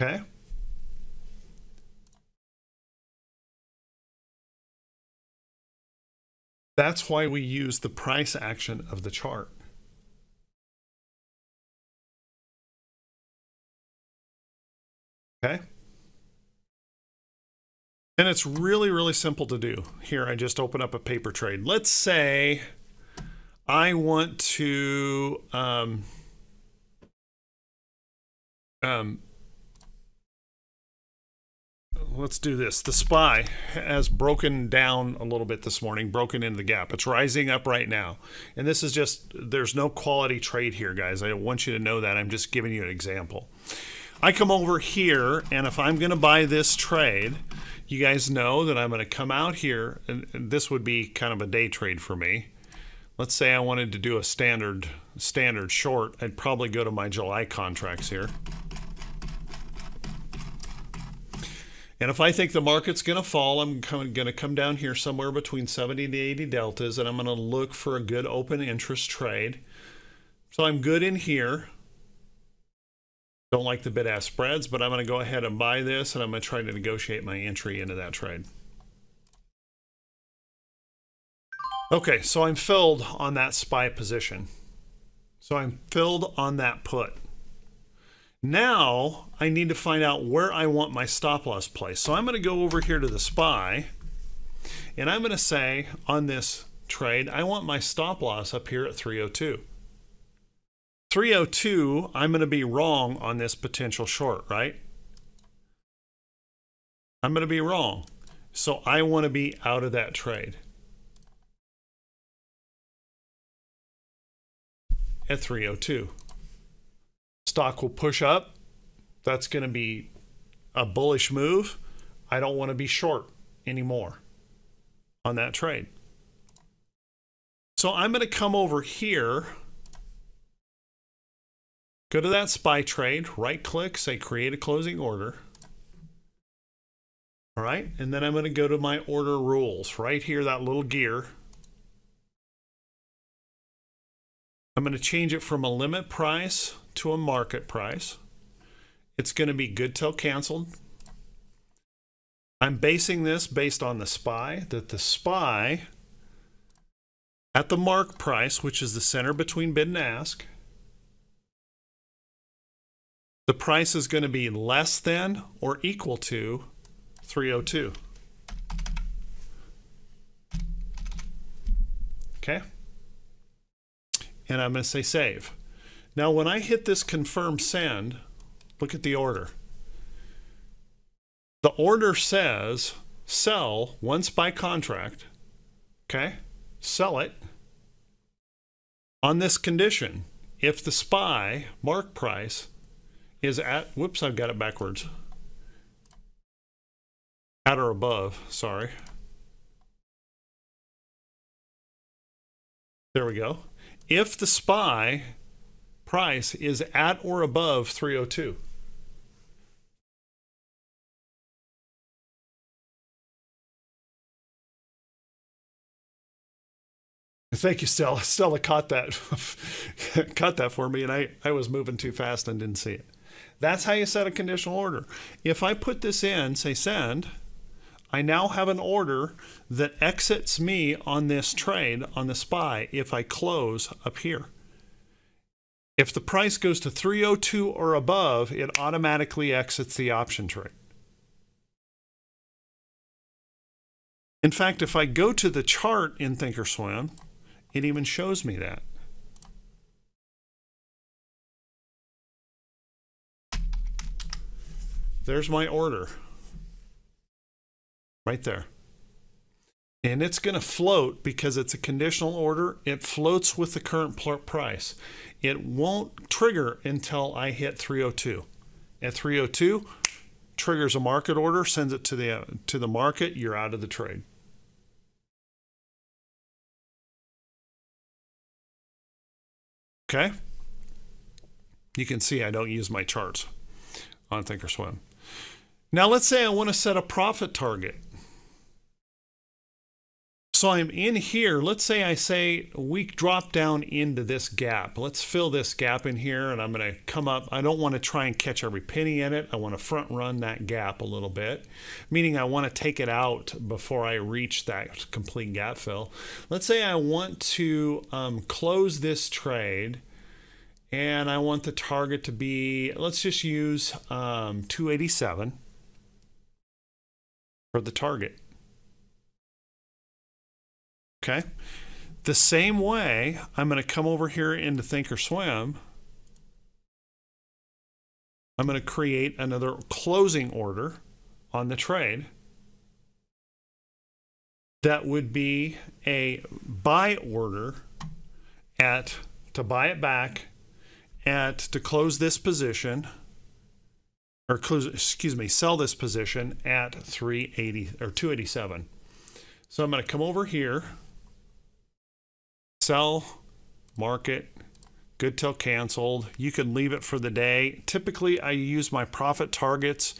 Okay? That's why we use the price action of the chart. Okay? And it's really, really simple to do. Here, I just open up a paper trade. Let's say I want to um, um, let's do this. The SPY has broken down a little bit this morning, broken in the gap. It's rising up right now. And this is just, there's no quality trade here, guys. I want you to know that. I'm just giving you an example. I come over here, and if I'm going to buy this trade, you guys know that I'm going to come out here, and, and this would be kind of a day trade for me. Let's say I wanted to do a standard standard short. I'd probably go to my July contracts here. And if I think the market's going to fall, I'm going to come down here somewhere between 70 to 80 deltas, and I'm going to look for a good open interest trade. So I'm good in here. Don't like the bid-ask spreads, but I'm going to go ahead and buy this, and I'm going to try to negotiate my entry into that trade. Okay, so I'm filled on that SPY position. So I'm filled on that put. Now I need to find out where I want my stop loss placed. So I'm going to go over here to the SPY and I'm going to say on this trade, I want my stop loss up here at 302. 302, I'm going to be wrong on this potential short, right? I'm going to be wrong. So I want to be out of that trade. At 302. Stock will push up. That's going to be a bullish move. I don't want to be short anymore on that trade. So I'm going to come over here, go to that SPY trade, right click, say create a closing order. All right, and then I'm going to go to my order rules right here, that little gear. I'm going to change it from a limit price to a market price. It's going to be good till canceled. I'm basing this based on the SPY, that the SPY at the mark price, which is the center between bid and ask, the price is going to be less than or equal to 302. Okay? And I'm going to say save. Now, when I hit this confirm send, look at the order. The order says sell once by contract. Okay? Sell it on this condition. If the SPY mark price is at, whoops, I've got it backwards. At or above, sorry. There we go. If the SPY price is at or above 302. Thank you, Stella. *laughs* Stella caught that *laughs* caught that for me, and I, I was moving too fast and didn't see it. That's how you set a conditional order. If I put this in, say send, I now have an order that exits me on this trade on the SPY if I close up here. If the price goes to 302 or above, it automatically exits the option trade. In fact, if I go to the chart in Thinkorswim, it even shows me that. There's my order. Right there. And it's going to float because it's a conditional order. It floats with the current price. It won't trigger until I hit 302. At 302, triggers a market order, sends it to the to the market, you're out of the trade. Okay. You can see I don't use my charts on Thinkorswim. Now let's say I want to set a profit target. So I'm in here. Let's say I say we drop down into this gap. Let's fill this gap in here and I'm going to come up. I don't want to try and catch every penny in it. I want to front run that gap a little bit, meaning I want to take it out before I reach that complete gap fill. Let's say I want to um, close this trade and I want the target to be, let's just use um, 287 for the target. Okay. The same way, I'm going to come over here into Thinkorswim. I'm going to create another closing order on the trade. That would be a buy order at to buy it back at to close this position or excuse me sell this position at 380 or 287 so i'm going to come over here sell market good till canceled. You can leave it for the day. Typically, I use my profit targets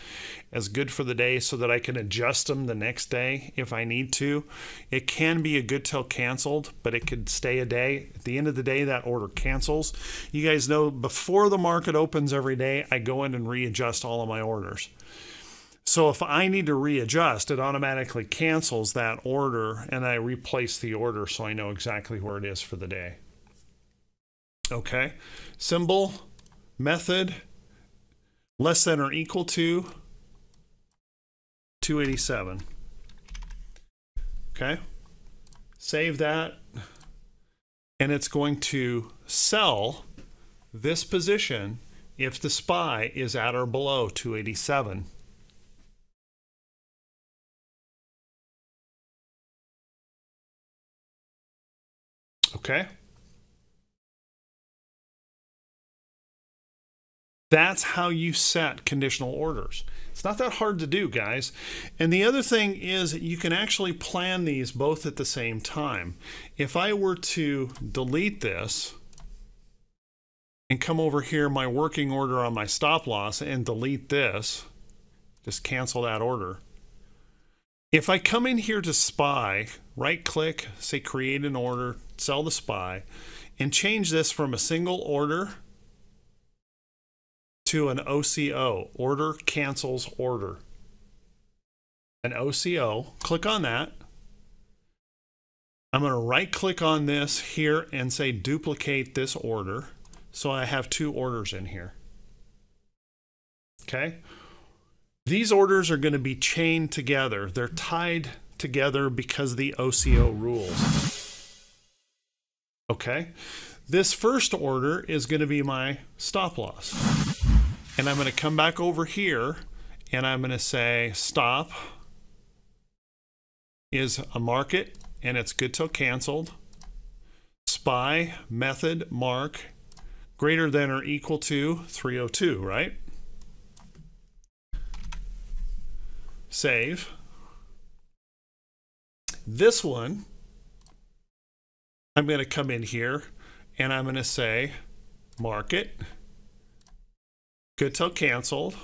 as good for the day so that I can adjust them the next day if I need to. It can be a good till canceled, but it could stay a day. At the end of the day, that order cancels. You guys know before the market opens every day, I go in and readjust all of my orders. So if I need to readjust, it automatically cancels that order and I replace the order so I know exactly where it is for the day. Okay, symbol, method, less than or equal to 287. Okay. Save that. And it's going to sell this position if the SPY is at or below 287. Okay. That's how you set conditional orders. It's not that hard to do, guys. And the other thing is you can actually plan these both at the same time. If I were to delete this and come over here, my working order on my stop loss and delete this, just cancel that order. If I come in here to SPY, right click, say create an order, sell the SPY, and change this from a single order to an OCO, order cancels order. An OCO, click on that. I'm going to right click on this here and say duplicate this order. So I have two orders in here. Okay. These orders are going to be chained together. They're tied together because the OCO rules. Okay. This first order is going to be my stop loss. And I'm going to come back over here and I'm going to say stop is a market and it's good till canceled. SPY method mark greater than or equal to 302, right? Save. This one, I'm going to come in here and I'm going to say market good till canceled,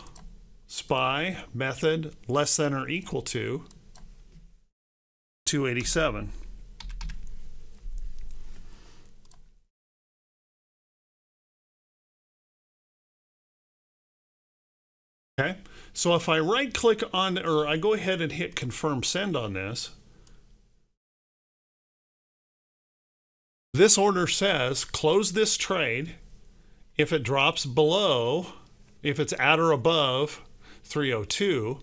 SPY method less than or equal to 287. Okay, so if I right click on, or I go ahead and hit confirm send on this, this order says close this trade. If it drops below if it's at or above 302,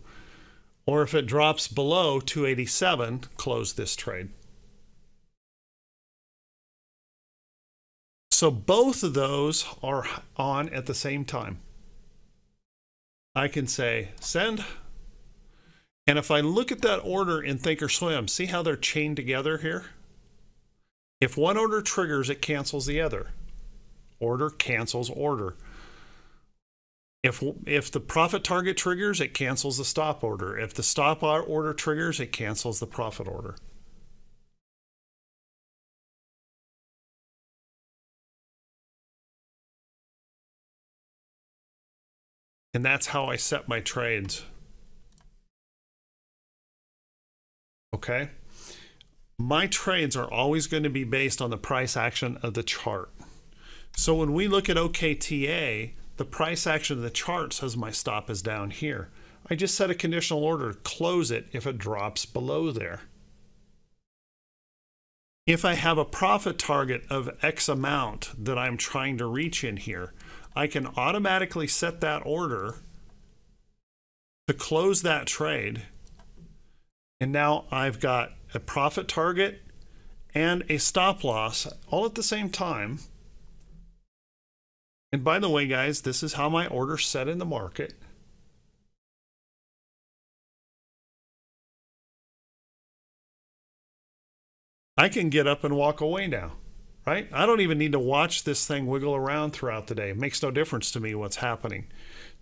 or if it drops below 287, close this trade. So both of those are on at the same time. I can say send. And if I look at that order in Thinkorswim, see how they're chained together here? If one order triggers, it cancels the other. Order cancels order. If if the profit target triggers, it cancels the stop order. If the stop order triggers, it cancels the profit order. And that's how I set my trades. Okay? My trades are always going to be based on the price action of the chart. So when we look at OKTA, the price action of the chart says my stop is down here. I just set a conditional order to close it if it drops below there. If I have a profit target of X amount that I'm trying to reach in here, I can automatically set that order to close that trade. And now I've got a profit target and a stop loss all at the same time. And by the way, guys, this is how my order set in the market. I can get up and walk away now, right? I don't even need to watch this thing wiggle around throughout the day. It makes no difference to me what's happening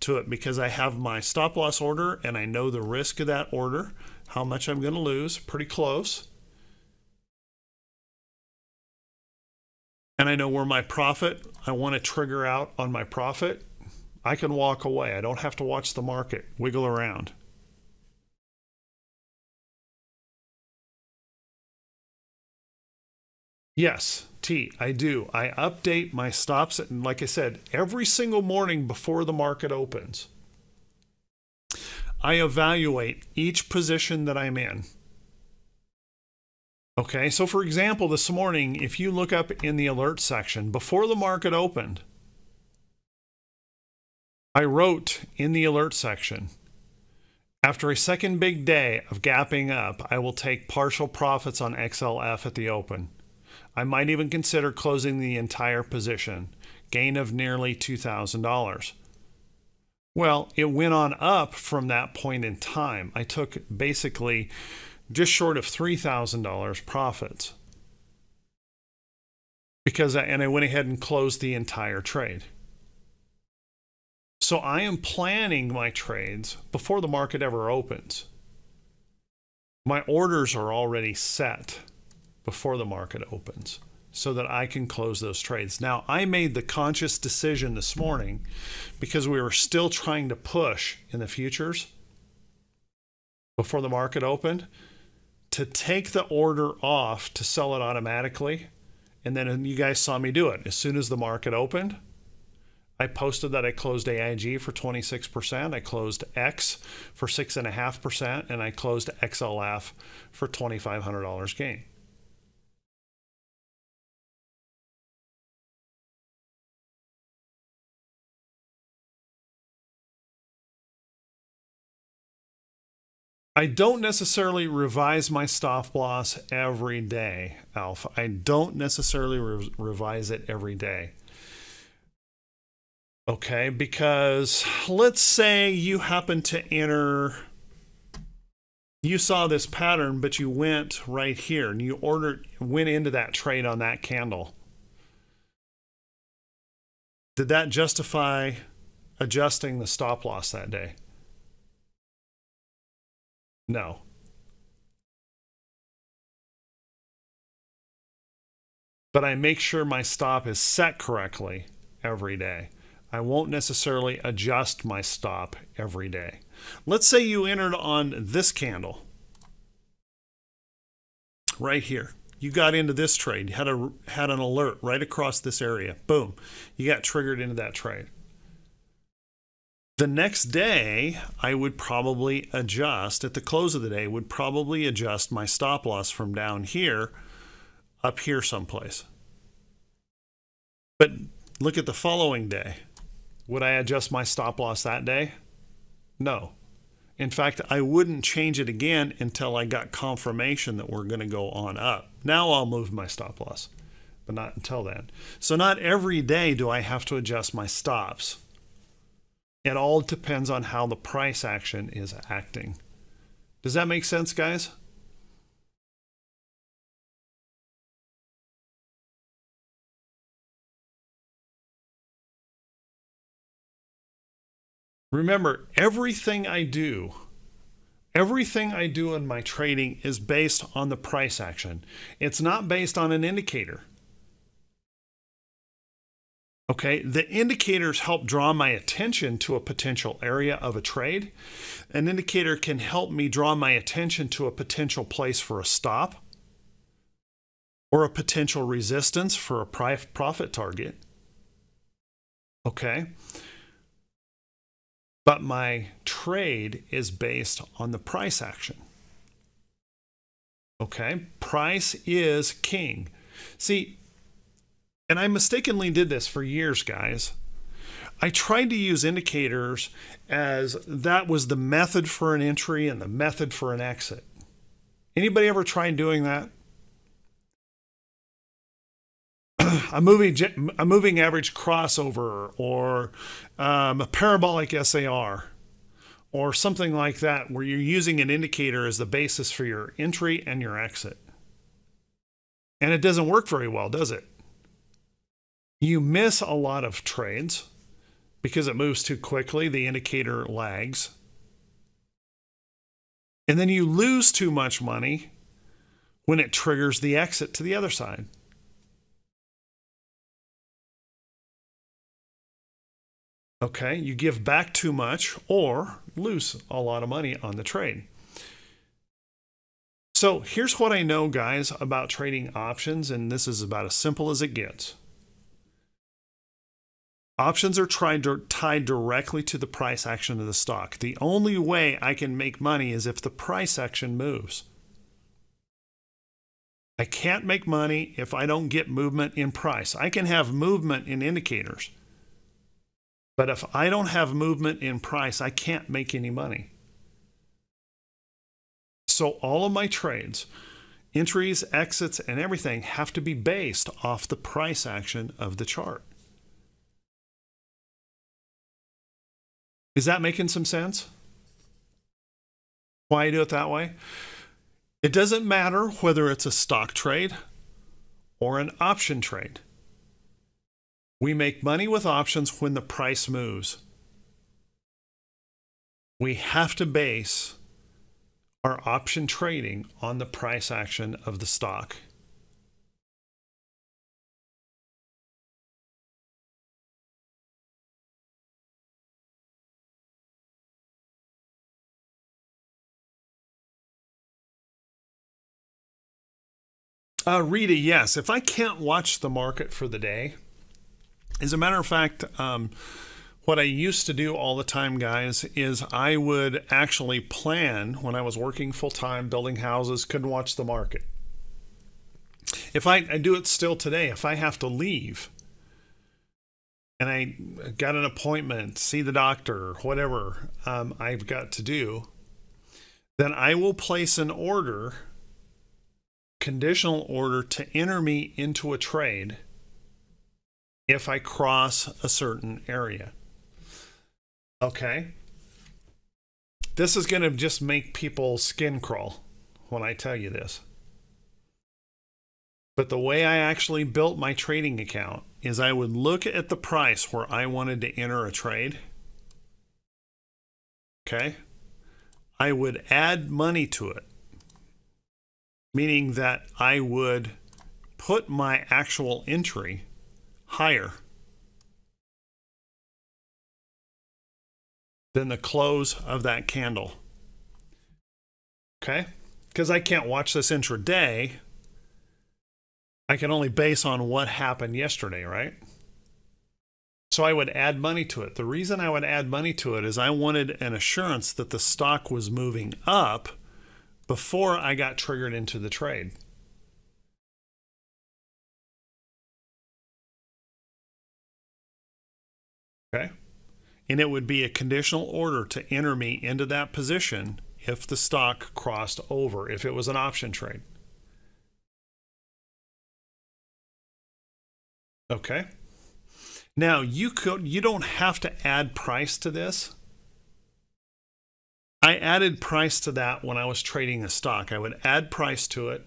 to it because I have my stop loss order and I know the risk of that order, how much I'm going to lose, pretty close. And I know where my profit, I want to trigger out on my profit, I can walk away. I don't have to watch the market wiggle around. Yes, T, I do. I update my stops, and like I said, every single morning before the market opens. I evaluate each position that I'm in. Okay, so for example, this morning, if you look up in the alert section, before the market opened, I wrote in the alert section after a second big day of gapping up, I will take partial profits on XLF at the open. I might even consider closing the entire position, gain of nearly $2,000. Well, it went on up from that point in time. I took basically just short of $3,000 profits. Because I, and I went ahead and closed the entire trade. So I am planning my trades before the market ever opens. My orders are already set before the market opens so that I can close those trades. Now, I made the conscious decision this morning because we were still trying to push in the futures before the market opened to take the order off to sell it automatically. And then you guys saw me do it. As soon as the market opened, I posted that I closed AIG for 26%, I closed X for 6.5%, and I closed XLF for $2,500 gain. I don't necessarily revise my stop loss every day, Alpha. I don't necessarily re revise it every day. Okay, because let's say you happen to enter, you saw this pattern, but you went right here and you ordered, went into that trade on that candle. Did that justify adjusting the stop loss that day? No. But I make sure my stop is set correctly every day. I won't necessarily adjust my stop every day. Let's say you entered on this candle right here. You got into this trade, you had a had an alert right across this area. Boom. You got triggered into that trade. The next day, I would probably adjust, at the close of the day, would probably adjust my stop loss from down here up here someplace. But look at the following day. Would I adjust my stop loss that day? No. In fact, I wouldn't change it again until I got confirmation that we're going to go on up. Now I'll move my stop loss, but not until then. So, not every day do I have to adjust my stops. It all depends on how the price action is acting. Does that make sense, guys? Remember, everything I do, everything I do in my trading is based on the price action. It's not based on an indicator. Okay, the indicators help draw my attention to a potential area of a trade. An indicator can help me draw my attention to a potential place for a stop or a potential resistance for a profit target. Okay, but my trade is based on the price action. Okay, price is king. See, and I mistakenly did this for years, guys. I tried to use indicators as that was the method for an entry and the method for an exit. Anybody ever tried doing that? *clears throat* a moving a moving average crossover or um, a parabolic SAR or something like that where you're using an indicator as the basis for your entry and your exit. And it doesn't work very well, does it? You miss a lot of trades because it moves too quickly, the indicator lags. And then you lose too much money when it triggers the exit to the other side. Okay, you give back too much or lose a lot of money on the trade. So here's what I know, guys, about trading options, and this is about as simple as it gets. Options are tied, directly to the price action of the stock. The only way I can make money is if the price action moves. I can't make money if I don't get movement in price. I can have movement in indicators, But if I don't have movement in price, I can't make any money. So all of my trades, entries, exits, and everything have to be based off the price action of the chart. Is that making some sense? Why I do it that way? It doesn't matter whether it's a stock trade or an option trade. We make money with options when the price moves. We have to base our option trading on the price action of the stock. Uh, Rita, yes. If I can't watch the market for the day, as a matter of fact, um, what I used to do all the time, guys, is I would actually plan when I was working full time building houses, couldn't watch the market. If I, I do it still today, if I have to leave and I got an appointment, see the doctor, whatever um, I've got to do, then I will place an order conditional order to enter me into a trade if I cross a certain area. Okay. This is going to just make people skin crawl when I tell you this. But the way I actually built my trading account is I would look at the price where I wanted to enter a trade. Okay. I would add money to it meaning that I would put my actual entry higher than the close of that candle. Okay? Because I can't watch this intraday. I can only base on what happened yesterday, right? So I would add money to it. The reason I would add money to it is I wanted an assurance that the stock was moving up before I got triggered into the trade. Okay. And it would be a conditional order to enter me into that position if the stock crossed over, if it was an option trade. Okay. Now you could you don't have to add price to this. I added price to that when I was trading a stock. I would add price to it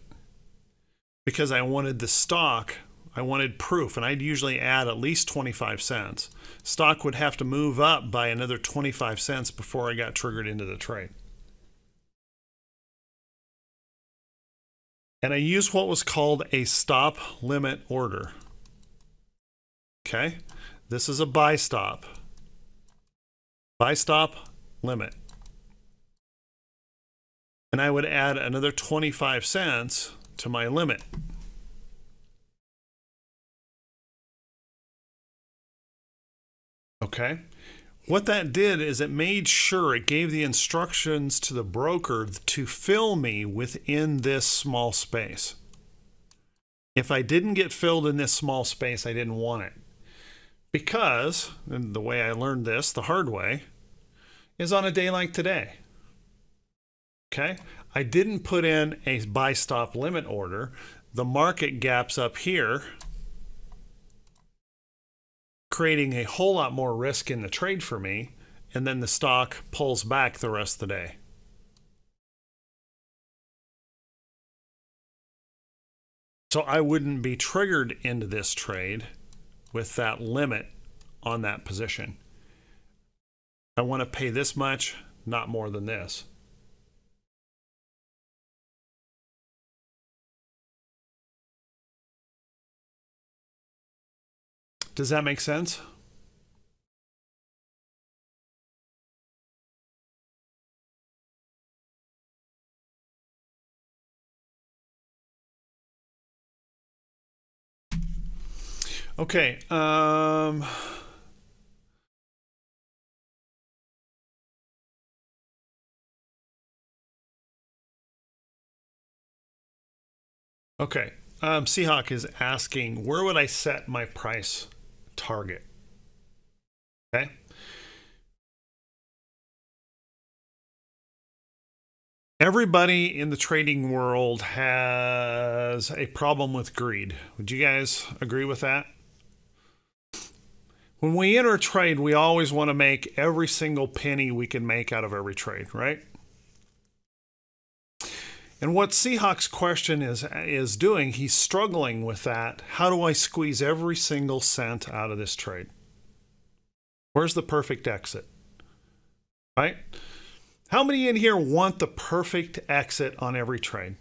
because I wanted the stock, I wanted proof, and I'd usually add at least 25 cents. Stock would have to move up by another 25 cents before I got triggered into the trade. And I used what was called a stop limit order. Okay, this is a buy stop. Buy stop limit and I would add another 25 cents to my limit. Okay. What that did is it made sure it gave the instructions to the broker to fill me within this small space. If I didn't get filled in this small space, I didn't want it. Because, the way I learned this the hard way, is on a day like today. Okay, I didn't put in a buy stop limit order. The market gaps up here, creating a whole lot more risk in the trade for me, and then the stock pulls back the rest of the day. So I wouldn't be triggered into this trade with that limit on that position. I want to pay this much, not more than this. Does that make sense? Okay. Um, okay. Um, Seahawk is asking, where would I set my price target. Okay. Everybody in the trading world has a problem with greed. Would you guys agree with that? When we enter a trade, we always want to make every single penny we can make out of every trade, right? And what Seahawk's question is is doing, he's struggling with that. How do I squeeze every single cent out of this trade? Where's the perfect exit? Right? How many in here want the perfect exit on every trade?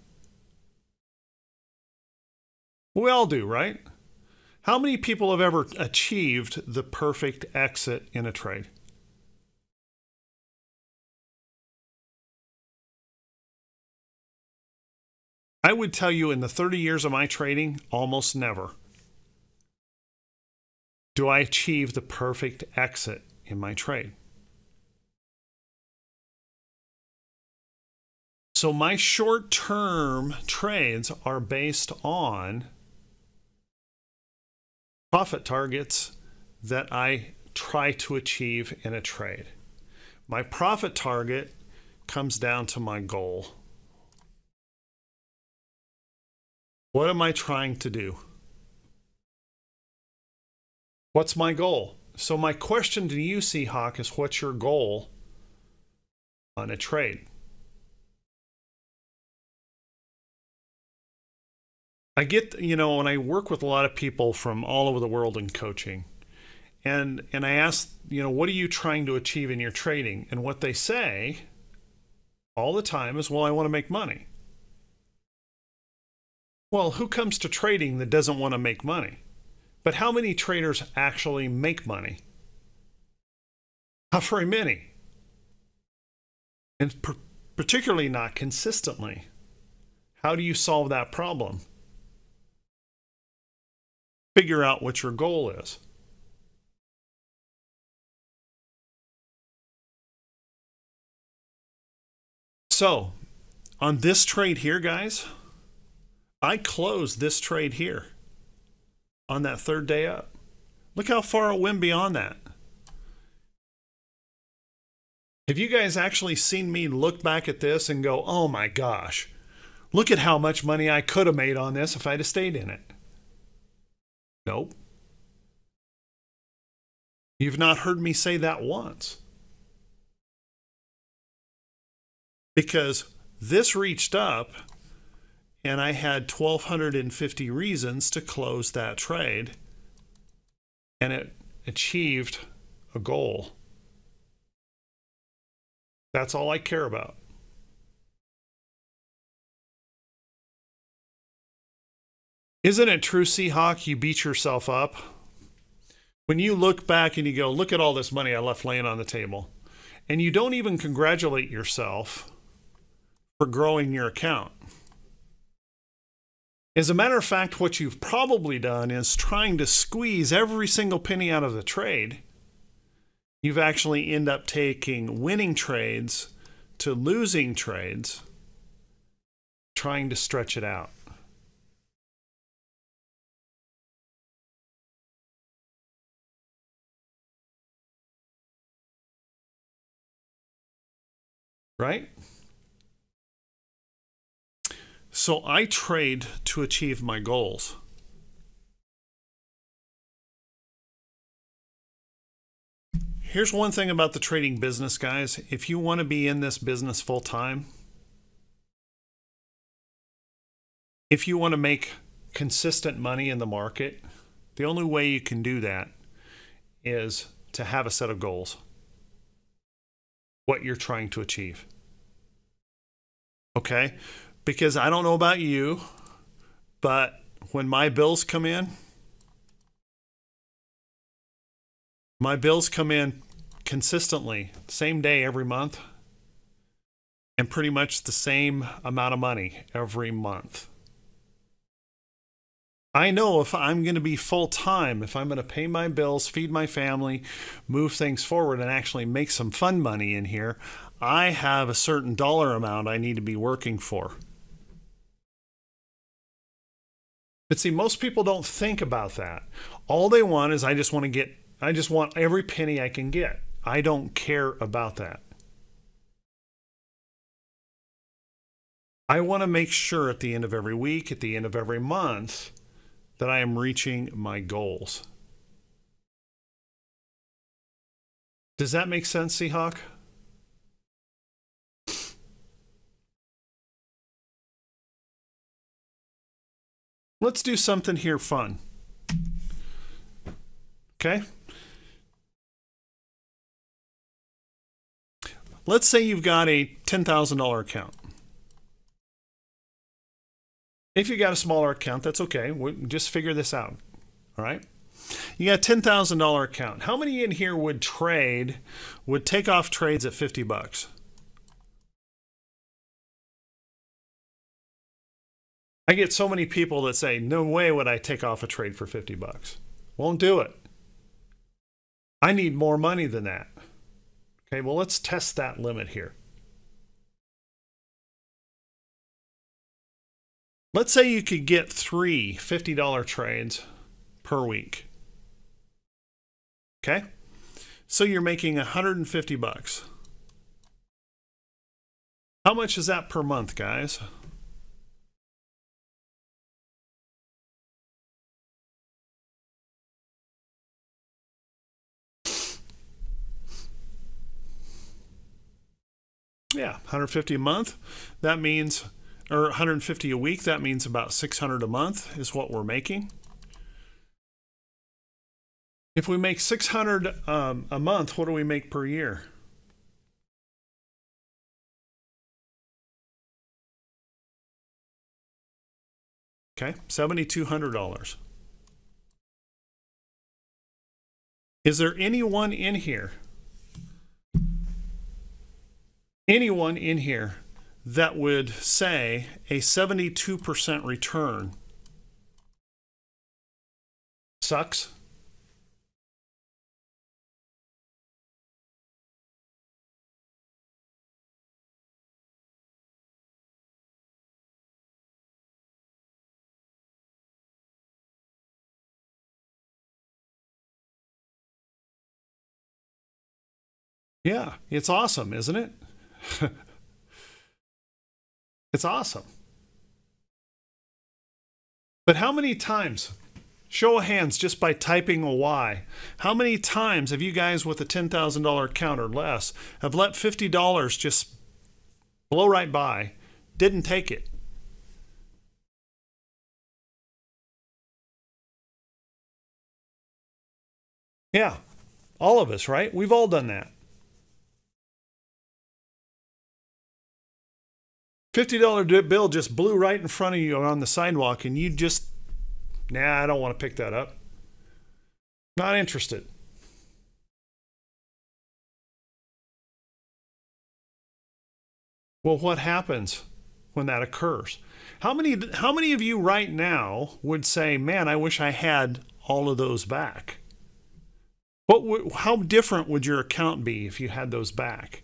We all do, right? How many people have ever achieved the perfect exit in a trade? I would tell you in the 30 years of my trading, almost never do I achieve the perfect exit in my trade. So my short term trades are based on profit targets that I try to achieve in a trade. My profit target comes down to my goal. What am I trying to do? What's my goal? So, my question to you, Seahawk, is what's your goal on a trade? I get, you know, when I work with a lot of people from all over the world in coaching, and and I ask, you know, what are you trying to achieve in your trading? And what they say all the time is, well, I want to make money. Well, who comes to trading that doesn't want to make money? But how many traders actually make money? Not very many. And particularly not consistently. How do you solve that problem? Figure out what your goal is. So, on this trade here, guys, I closed this trade here on that third day up. Look how far it went beyond that. Have you guys actually seen me look back at this and go, oh my gosh, look at how much money I could have made on this if I'd have stayed in it? Nope. You've not heard me say that once. Because this reached up and I had 1,250 reasons to close that trade, and it achieved a goal. That's all I care about. Isn't it true, Seahawk, you beat yourself up? When you look back and you go, look at all this money I left laying on the table, and you don't even congratulate yourself for growing your account. As a matter of fact, what you've probably done is trying to squeeze every single penny out of the trade. You've actually end up taking winning trades to losing trades, trying to stretch it out. Right? So I trade to achieve my goals. Here's one thing about the trading business, guys. If you want to be in this business full time, if you want to make consistent money in the market, the only way you can do that is to have a set of goals. What you're trying to achieve. Okay? Because I don't know about you, but when my bills come in, my bills come in consistently, same day every month, and pretty much the same amount of money every month. I know if I'm going to be full time, if I'm going to pay my bills, feed my family, move things forward, and actually make some fun money in here, I have a certain dollar amount I need to be working for. But see, most people don't think about that. All they want is I just want to get I just want every penny I can get. I don't care about that. I want to make sure at the end of every week, at the end of every month, that I am reaching my goals. Does that make sense, Seahawk? Let's do something here fun. Okay? Let's say you've got a $10,000 account. If you got a smaller account, that's okay. We'll just figure this out. All right? You got a $10,000 account. How many in here would trade, would take off trades at 50 bucks? I get so many people that say, no way would I take off a trade for 50 bucks. Won't do it. I need more money than that. Okay, well, let's test that limit here. Let's say you could get three $50 trades per week. Okay? So you're making 150 bucks. How much is that per month, guys? Yeah, 150 a month. That means, or 150 a week. That means about 600 a month is what we're making. If we make 600 um, a month, what do we make per year? Okay, $7,200. Is there anyone in here anyone in here that would say a 72% return sucks? Yeah, it's awesome, isn't it? *laughs* it's awesome. But how many times, show of hands just by typing a Y, how many times have you guys with a $10,000 account or less have let $50 just blow right by, didn't take it? Yeah, all of us, right? We've all done that. $50 bill just blew right in front of you on the sidewalk and you just, nah, I don't want to pick that up. Not interested. Well, what happens when that occurs? How many how many of you right now would say, "Man, I wish I had all of those back"? What how different would your account be if you had those back?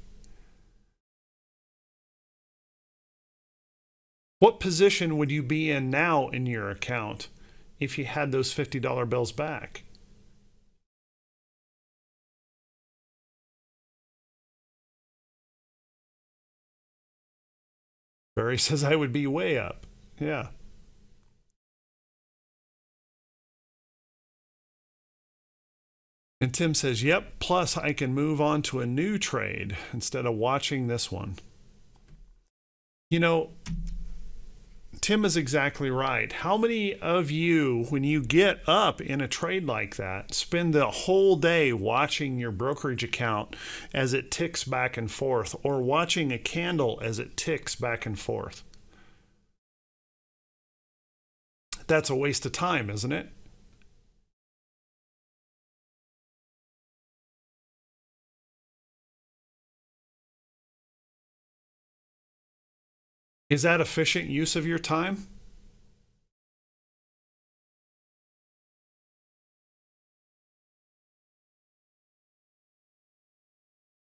What position would you be in now in your account if you had those $50 bills back? Barry *laughs* says I would be way up. Yeah. And Tim says, yep, plus I can move on to a new trade instead of watching this one. You know, Tim is exactly right. How many of you, when you get up in a trade like that, spend the whole day watching your brokerage account as it ticks back and forth, or watching a candle as it ticks back and forth? That's a waste of time, isn't it? Is that efficient use of your time?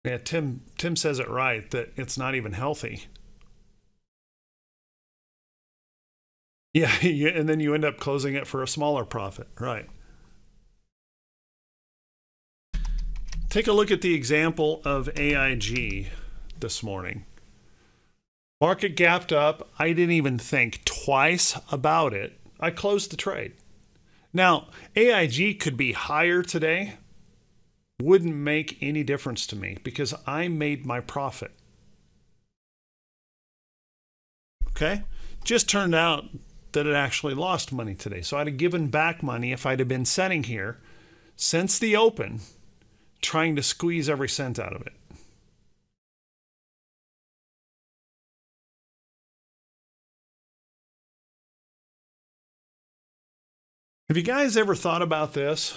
Yeah, Tim Tim says it right that it's not even healthy. Yeah, *laughs* and then you end up closing it for a smaller profit, right? Take a look at the example of AIG this morning. Market gapped up. I didn't even think twice about it. I closed the trade. Now, AIG could be higher today, wouldn't make any difference to me because I made my profit. Okay? Just turned out that it actually lost money today. So I'd have given back money if I'd have been sitting here since the open trying to squeeze every cent out of it. Have you guys ever thought about this?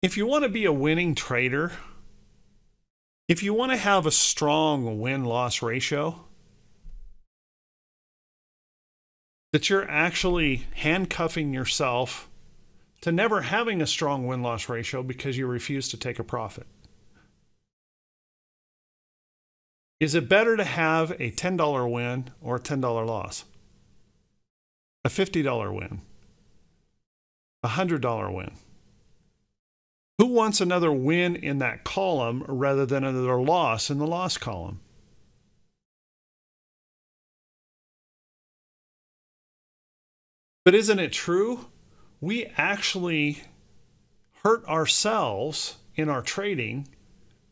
If you want to be a winning trader, if you want to have a strong win loss ratio, that you're actually handcuffing yourself to never having a strong win loss ratio because you refuse to take a profit. Is it better to have a $10 win or a $10 loss? A $50 win? A $100 win? Who wants another win in that column rather than another loss in the loss column? But isn't it true? We actually hurt ourselves in our trading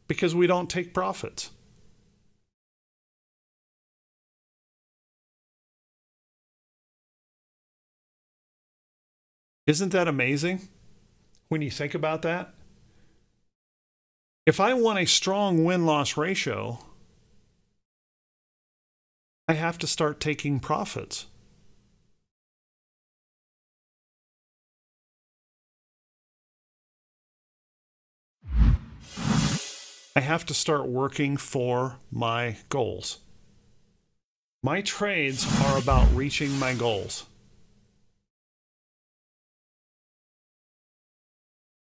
because we don't take profits. Isn't that amazing when you think about that? If I want a strong win loss ratio, I have to start taking profits. I have to start working for my goals. My trades are about reaching my goals.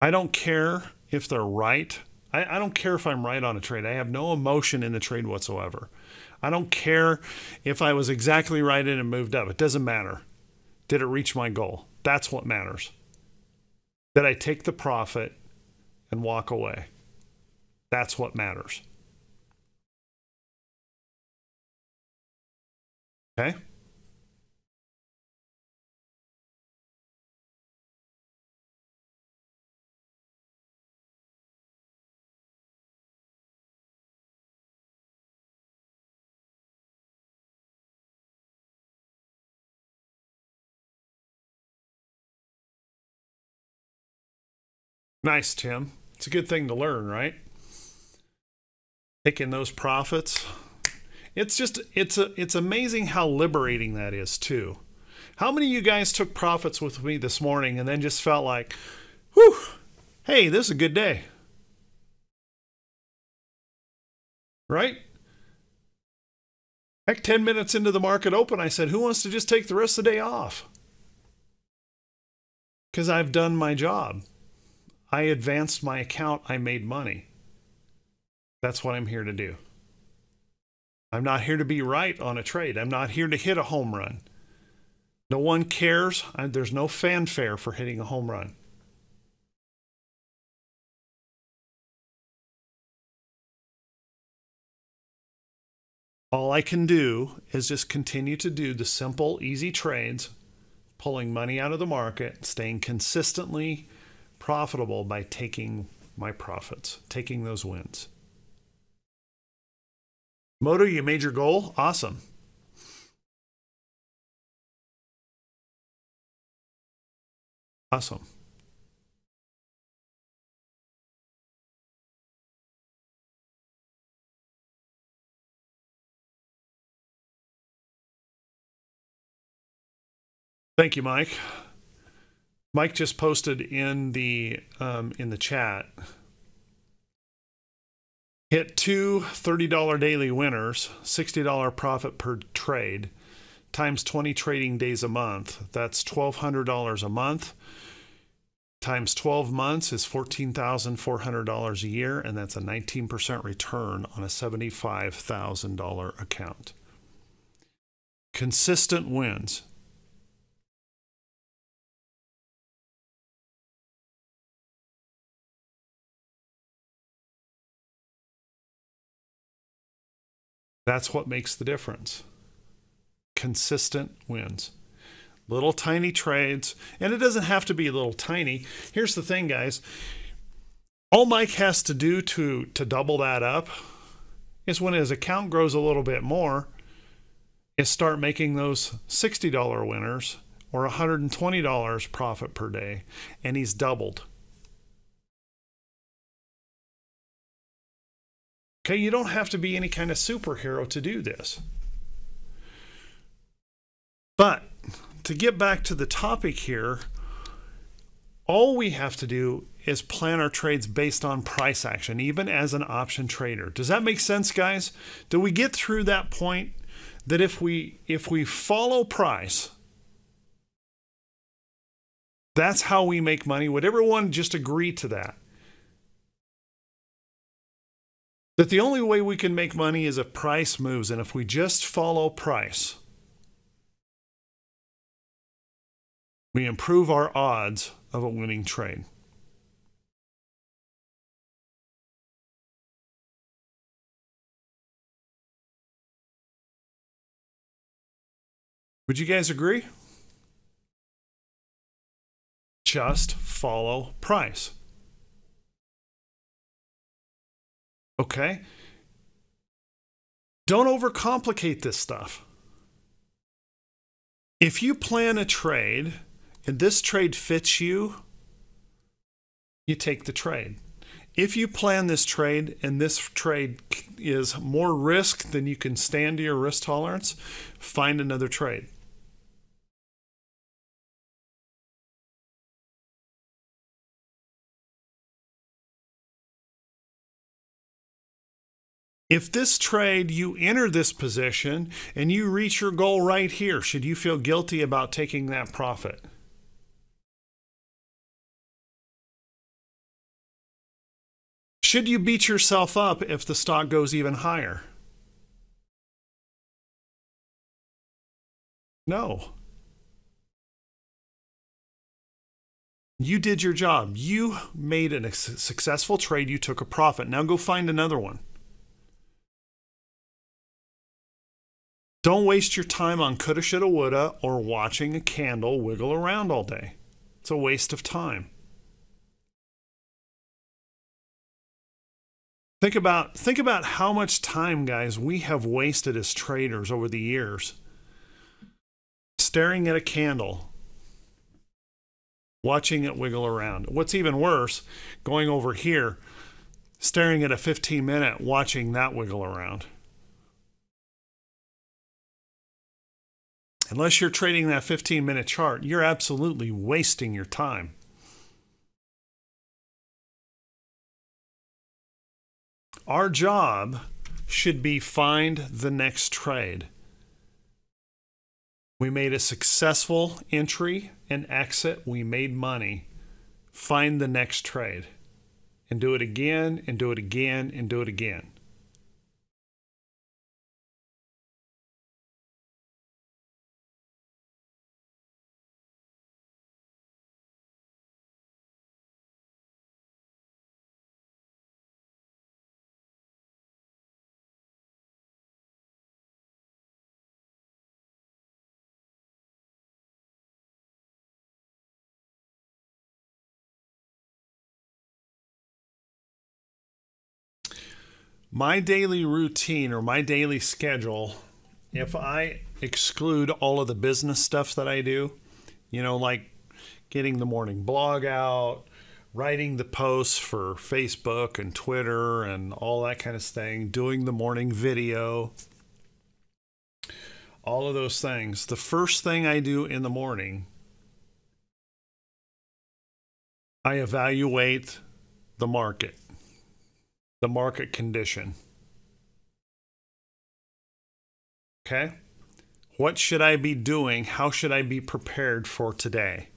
I don't care if they're right. I, I, don't care if I'm right on a trade. I have no emotion in the trade whatsoever. I don't care if I was exactly right and it moved up. It doesn't matter. Did it reach my goal? That's what matters. Did I take the profit and walk away? That's what matters. Okay? Nice, Tim. It's a good thing to learn, right? taking those profits. It's just it's a it's amazing how liberating that is too. How many of you guys took profits with me this morning and then just felt like, whew, hey, this is a good day. Right? Heck, 10 minutes into the market open, I said, who wants to just take the rest of the day off? Because I've done my job. I advanced my account, I made money. That's what I'm here to do. I'm not here to be right on a trade. I'm not here to hit a home run. No one cares. There's no fanfare for hitting a home run. All I can do is just continue to do the simple, easy trades, pulling money out of the market, staying consistently profitable by taking my profits, taking those wins. Moto, you made your goal? Awesome. Awesome. Thank you, Mike. Mike just posted in the um, in the chat hit two $30 daily winners, $60 profit per trade, times 20 trading days a month. That's $1,200 a month. Times 12 months is $14,400 a year, and that's a 19% return on a $75,000 account. Consistent wins. That's what makes the difference. Consistent wins. Little tiny trades, and it doesn't have to be little tiny. Here's the thing, guys. All Mike has to do to to double that up is when his account grows a little bit more, is start making those $60 winners or $120 profit per day, and he's doubled. Okay, you don't have to be any kind of superhero to do this. But to get back to the topic here, all we have to do is plan our trades based on price action, even as an option trader. Does that make sense, guys? Do we get through that point that if we if we follow price, that's how we make money? Would everyone just agree to that? That the only way we can make money is if price moves, and if we just follow price, we improve our odds of a winning trade. Would you guys agree? Just follow price. Okay? Don't overcomplicate this stuff. If you plan a trade and this trade fits you, you take the trade. If you plan this trade and this trade is more risk than you can stand to your risk tolerance, find another trade. If this trade, you enter this position and you reach your goal right here, should you feel guilty about taking that profit? Should you beat yourself up if the stock goes even higher? No. You did your job. You made a successful trade. You took a profit. Now go find another one. Don't waste your time on coulda, shoulda, woulda or watching a candle wiggle around all day. It's a waste of time. Think about think about how much time, guys, we have wasted as traders over the years staring at a candle, watching it wiggle around. What's even worse, going over here, staring at a 15 minute, watching that wiggle around. Unless you're trading that 15 minute chart, you're absolutely wasting your time. Our job should be find the next trade. We made a successful entry and exit. We made money. Find the next trade and do it again and do it again and do it again. My daily routine or my daily schedule, if I exclude all of the business stuff that I do, you know, like getting the morning blog out, writing the posts for Facebook and Twitter and all that kind of thing, doing the morning video, all of those things. The first thing I do in the morning, I evaluate the market the market condition. Okay? What should I be doing? How should I be prepared for today?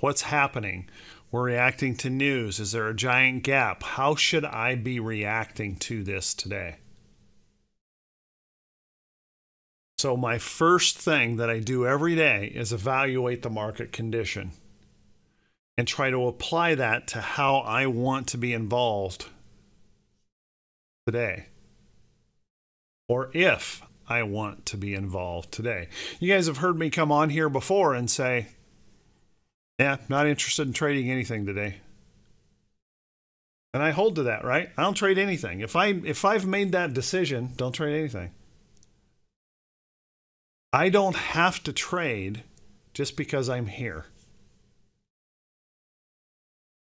What's happening? We're reacting to news. Is there a giant gap? How should I be reacting to this today? So, my first thing that I do every day is evaluate the market condition and try to apply that to how I want to be involved today. or if I want to be involved today. You guys have heard me come on here before and say, yeah, not interested in trading anything today. And I hold to that, right? I don't trade anything. If I if I've made that decision, don't trade anything. I don't have to trade just because I'm here.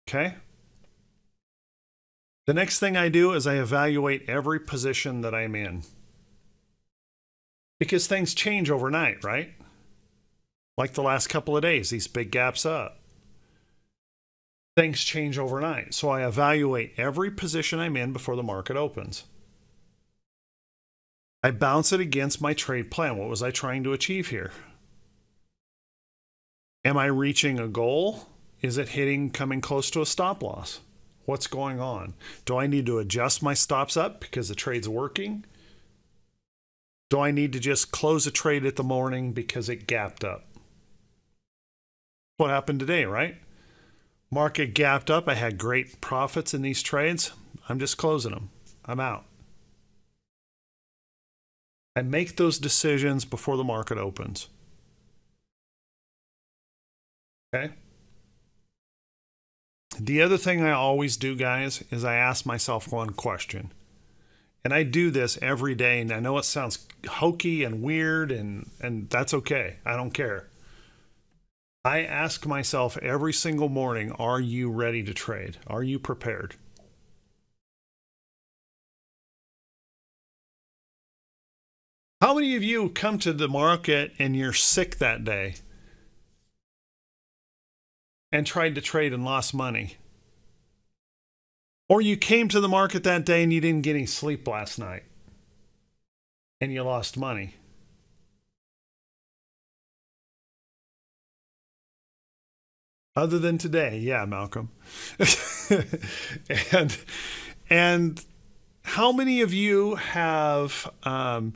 Okay? The next thing I do is I evaluate every position that I'm in. Because things change overnight, right? Like the last couple of days, these big gaps up things change overnight. So I evaluate every position I'm in before the market opens. I bounce it against my trade plan. What was I trying to achieve here? Am I reaching a goal? Is it hitting, coming close to a stop loss? What's going on? Do I need to adjust my stops up because the trade's working? Do I need to just close a trade at the morning because it gapped up? What happened today, right? Market gapped up. I had great profits in these trades. I'm just closing them. I'm out. I make those decisions before the market opens. Okay. The other thing I always do, guys, is I ask myself one question. And I do this every day. And I know it sounds hokey and weird, and, and that's okay. I don't care. I ask myself every single morning Are you ready to trade? Are you prepared? How many of you come to the market and you're sick that day and tried to trade and lost money? Or you came to the market that day and you didn't get any sleep last night and you lost money? other than today. Yeah, Malcolm. *laughs* and and how many of you have um,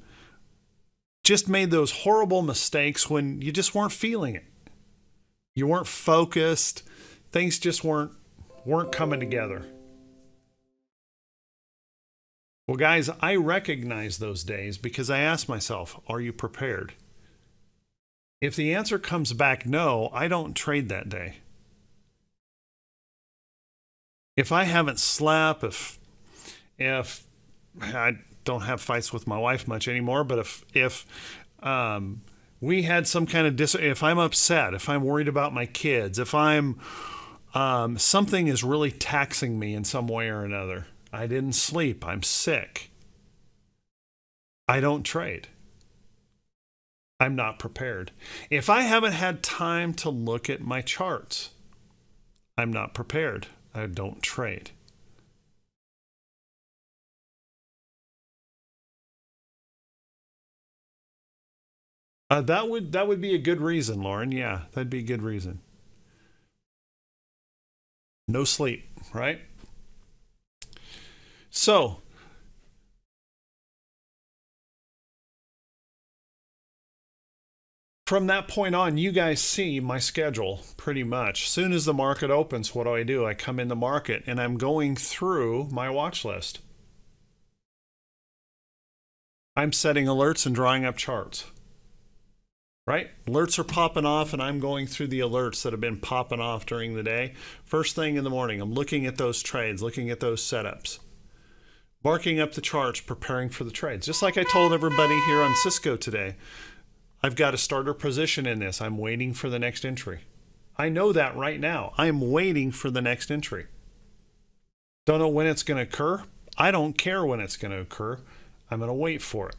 just made those horrible mistakes when you just weren't feeling it? You weren't focused. Things just weren't weren't coming together. Well, guys, I recognize those days because I ask myself, are you prepared? If the answer comes back no, I don't trade that day if I haven't slept, if if I don't have fights with my wife much anymore, but if if um, we had some kind of dis, if I'm upset, if I'm worried about my kids, if I'm um, something is really taxing me in some way or another, I didn't sleep, I'm sick. I don't trade. I'm not prepared. If I haven't had time to look at my charts, I'm not prepared. I don't trade. Uh, that would that would be a good reason, Lauren. Yeah, that'd be a good reason. No sleep, right? So from that point on, you guys see my schedule pretty much. Soon as the market opens, what do I do? I come in the market and I'm going through my watch list. I'm setting alerts and drawing up charts. Right? Alerts are popping off, and I'm going through the alerts that have been popping off during the day. First thing in the morning, I'm looking at those trades, looking at those setups, marking up the charts, preparing for the trades. Just like I told everybody here on Cisco today. I've got a starter position in this. I'm waiting for the next entry. I know that right now. I'm waiting for the next entry. Don't know when it's going to occur. I don't care when it's going to occur. I'm going to wait for it.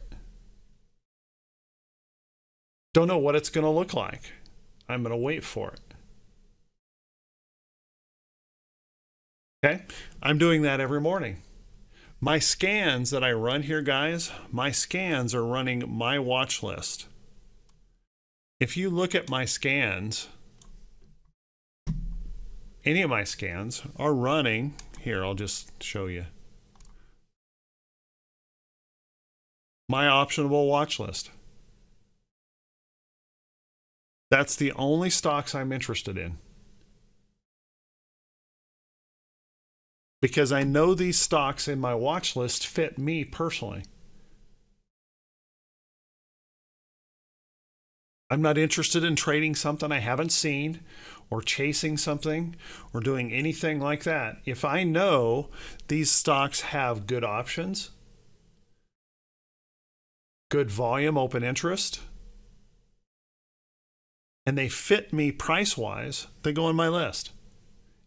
Don't know what it's going to look like. I'm going to wait for it. Okay? I'm doing that every morning. My scans that I run here, guys, my scans are running my watch list if you look at my scans, any of my scans are running. Here, I'll just show you. My optionable watch list. That's the only stocks I'm interested in. Because I know these stocks in my watch list fit me personally. I'm not interested in trading something I haven't seen or chasing something or doing anything like that. If I know these stocks have good options, good volume, open interest, and they fit me price wise, they go on my list.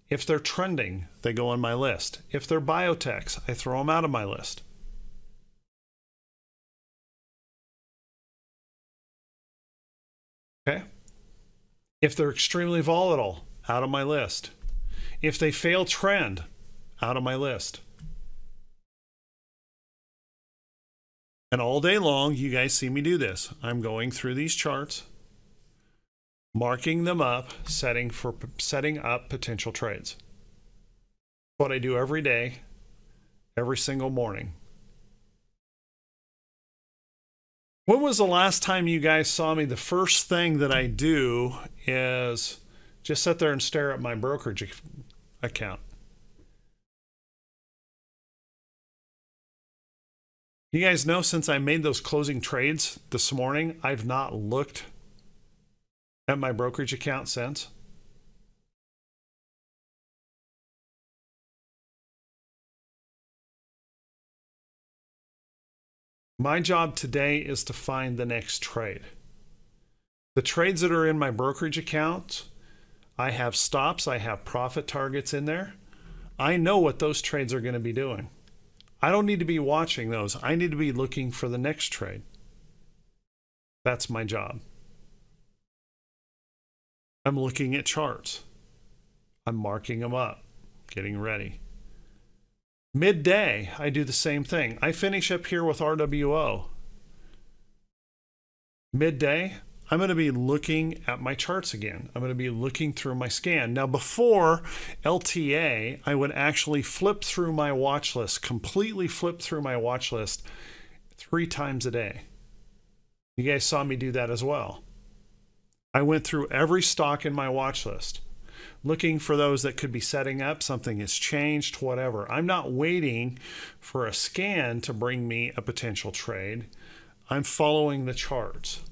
If they're trending, they go on my list. If they're biotechs, I throw them out of my list. Okay? If they're extremely volatile, out of my list. If they fail trend, out of my list. And all day long, you guys see me do this. I'm going through these charts marking them up, setting for setting up potential trades. What I do every day, every single morning. When was the last time you guys saw me? The first thing that I do is just sit there and stare at my brokerage account. You guys know since I made those closing trades this morning, I've not looked at my brokerage account since? My job today is to find the next trade. The trades that are in my brokerage account, I have stops, I have profit targets in there. I know what those trades are going to be doing. I don't need to be watching those. I need to be looking for the next trade. That's my job. I'm looking at charts. I'm marking them up, getting ready. Midday, I do the same thing. I finish up here with RWO. Midday, I'm going to be looking at my charts again. I'm going to be looking through my scan. Now, before LTA, I would actually flip through my watch list, completely flip through my watch list three times a day. You guys saw me do that as well. I went through every stock in my watch list looking for those that could be setting up, something has changed, whatever. I'm not waiting for a scan to bring me a potential trade. I'm following the charts.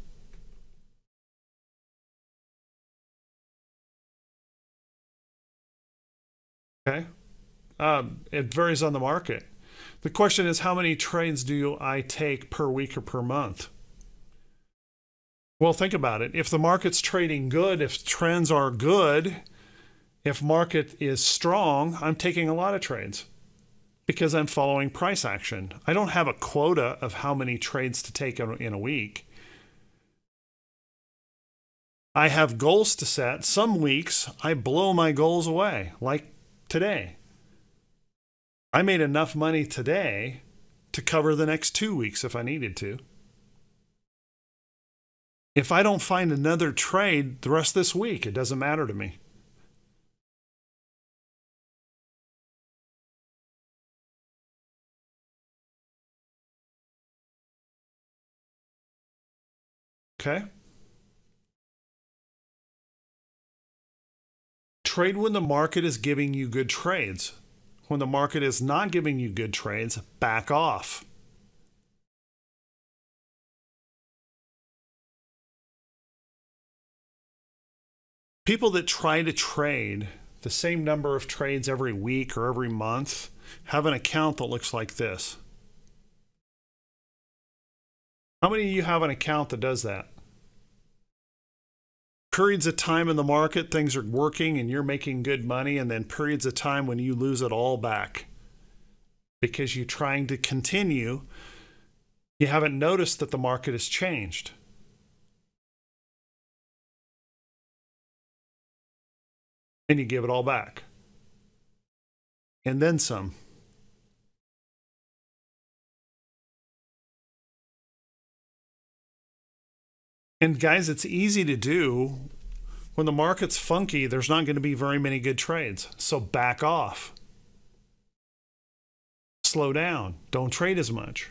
Okay. Um, it varies on the market. The question is, how many trades do I take per week or per month? Well, think about it. If the market's trading good, if trends are good, if market is strong, I'm taking a lot of trades because I'm following price action. I don't have a quota of how many trades to take in a week. I have goals to set. Some weeks I blow my goals away, like today. I made enough money today to cover the next two weeks if I needed to. If I don't find another trade the rest of this week, it doesn't matter to me. Okay? Trade when the market is giving you good trades. When the market is not giving you good trades, back off. People that try to trade the same number of trades every week or every month have an account that looks like this. How many of you have an account that does that? Periods of time in the market, things are working and you're making good money, and then periods of time when you lose it all back because you're trying to continue. You haven't noticed that the market has changed. And you give it all back. And then some. And guys, it's easy to do. When the market's funky, there's not going to be very many good trades. So back off. Slow down. Don't trade as much.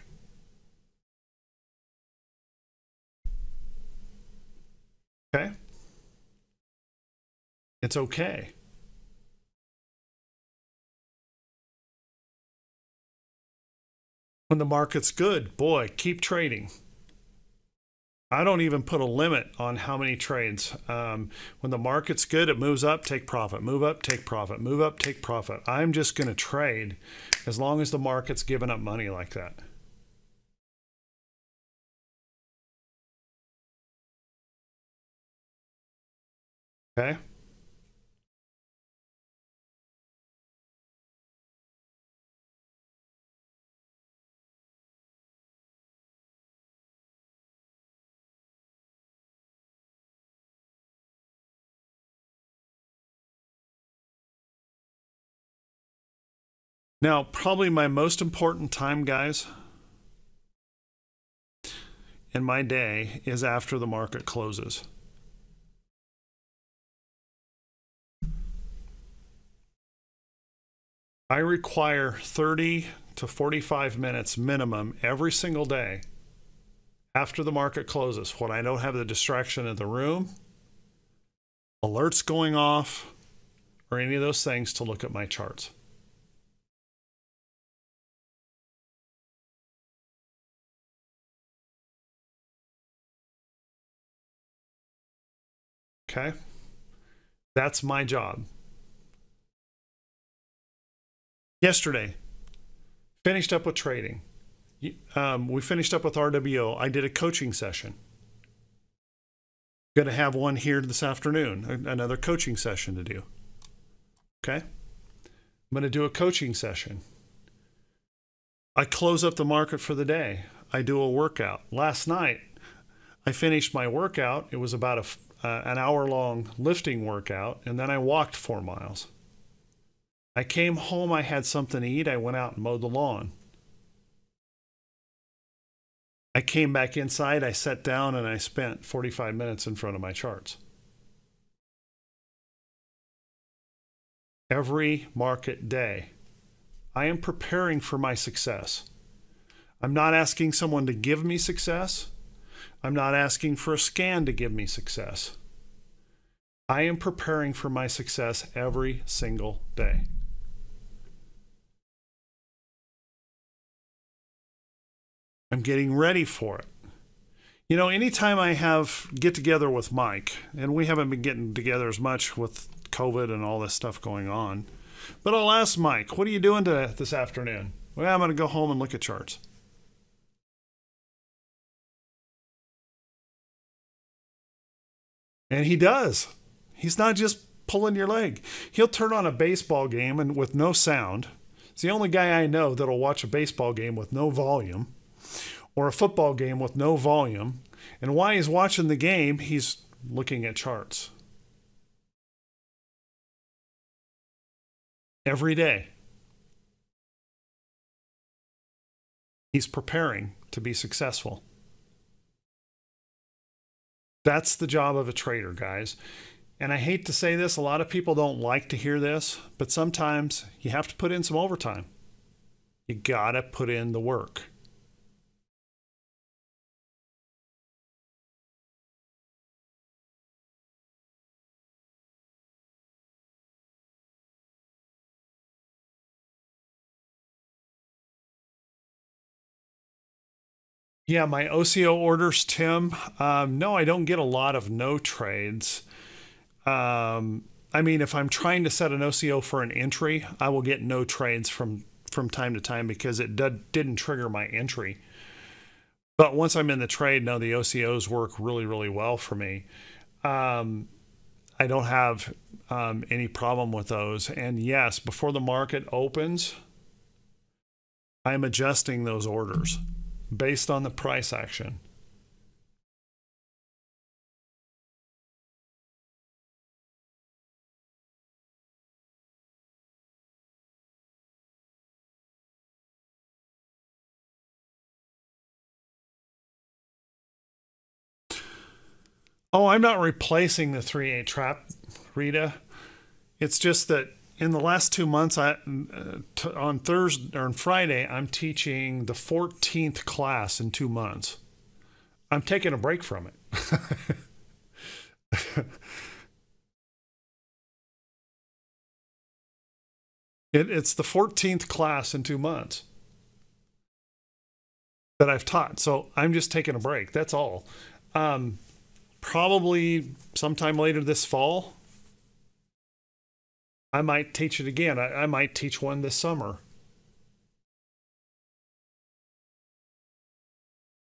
Okay? It's okay. When the market's good, boy, keep trading. I don't even put a limit on how many trades. Um, when the market's good, it moves up, take profit, move up, take profit, move up, take profit. I'm just going to trade as long as the market's giving up money like that. Okay. Now, probably my most important time, guys, in my day is after the market closes. I require 30 to 45 minutes minimum every single day after the market closes when I don't have the distraction in the room, alerts going off, or any of those things to look at my charts. Okay. That's my job. Yesterday, finished up with trading. Um, we finished up with RWO. I did a coaching session. Going to have one here this afternoon, another coaching session to do. Okay. I'm going to do a coaching session. I close up the market for the day. I do a workout. Last night, I finished my workout. It was about a uh, an hour long lifting workout, and then I walked four miles. I came home, I had something to eat, I went out and mowed the lawn. I came back inside, I sat down, and I spent 45 minutes in front of my charts. Every market day, I am preparing for my success. I'm not asking someone to give me success. I'm not asking for a scan to give me success. I am preparing for my success every single day. I'm getting ready for it. You know, anytime I have get together with Mike, and we haven't been getting together as much with COVID and all this stuff going on, but I'll ask Mike, what are you doing to, this afternoon? Well, I'm going to go home and look at charts. And he does. He's not just pulling your leg. He'll turn on a baseball game and with no sound. It's the only guy I know that'll watch a baseball game with no volume or a football game with no volume. And while he's watching the game, he's looking at charts. Every day. He's preparing to be successful. That's the job of a trader, guys. And I hate to say this, a lot of people don't like to hear this, but sometimes you have to put in some overtime. You got to put in the work. Yeah, my OCO orders, Tim. Um, no, I don't get a lot of no trades. Um, I mean, if I'm trying to set an OCO for an entry, I will get no trades from from time to time because it did, didn't trigger my entry. But once I'm in the trade, no, the OCOs work really, really well for me. Um, I don't have um, any problem with those. And yes, before the market opens, I'm adjusting those orders based on the price action. Oh, I'm not replacing the 3A trap, Rita. It's just that in the last two months, I uh, on Thursday or on Friday, I'm teaching the 14th class in two months. I'm taking a break from it. *laughs* it. It's the 14th class in two months that I've taught. So I'm just taking a break. That's all. Um, probably sometime later this fall. I might teach it again. I, I might teach one this summer.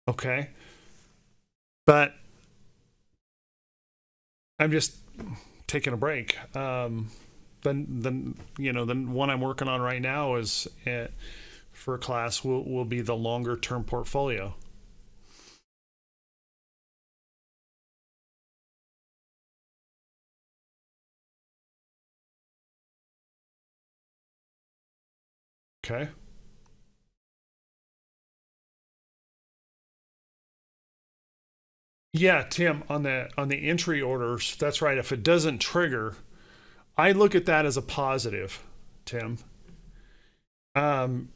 Okay. But I'm just taking a break. Um, then, then you know, the one I'm working on right now is uh, for a class will will be the longer term portfolio. Okay. Yeah, Tim, on the on the entry orders, that's right. If it doesn't trigger, I look at that as a positive, Tim. Um,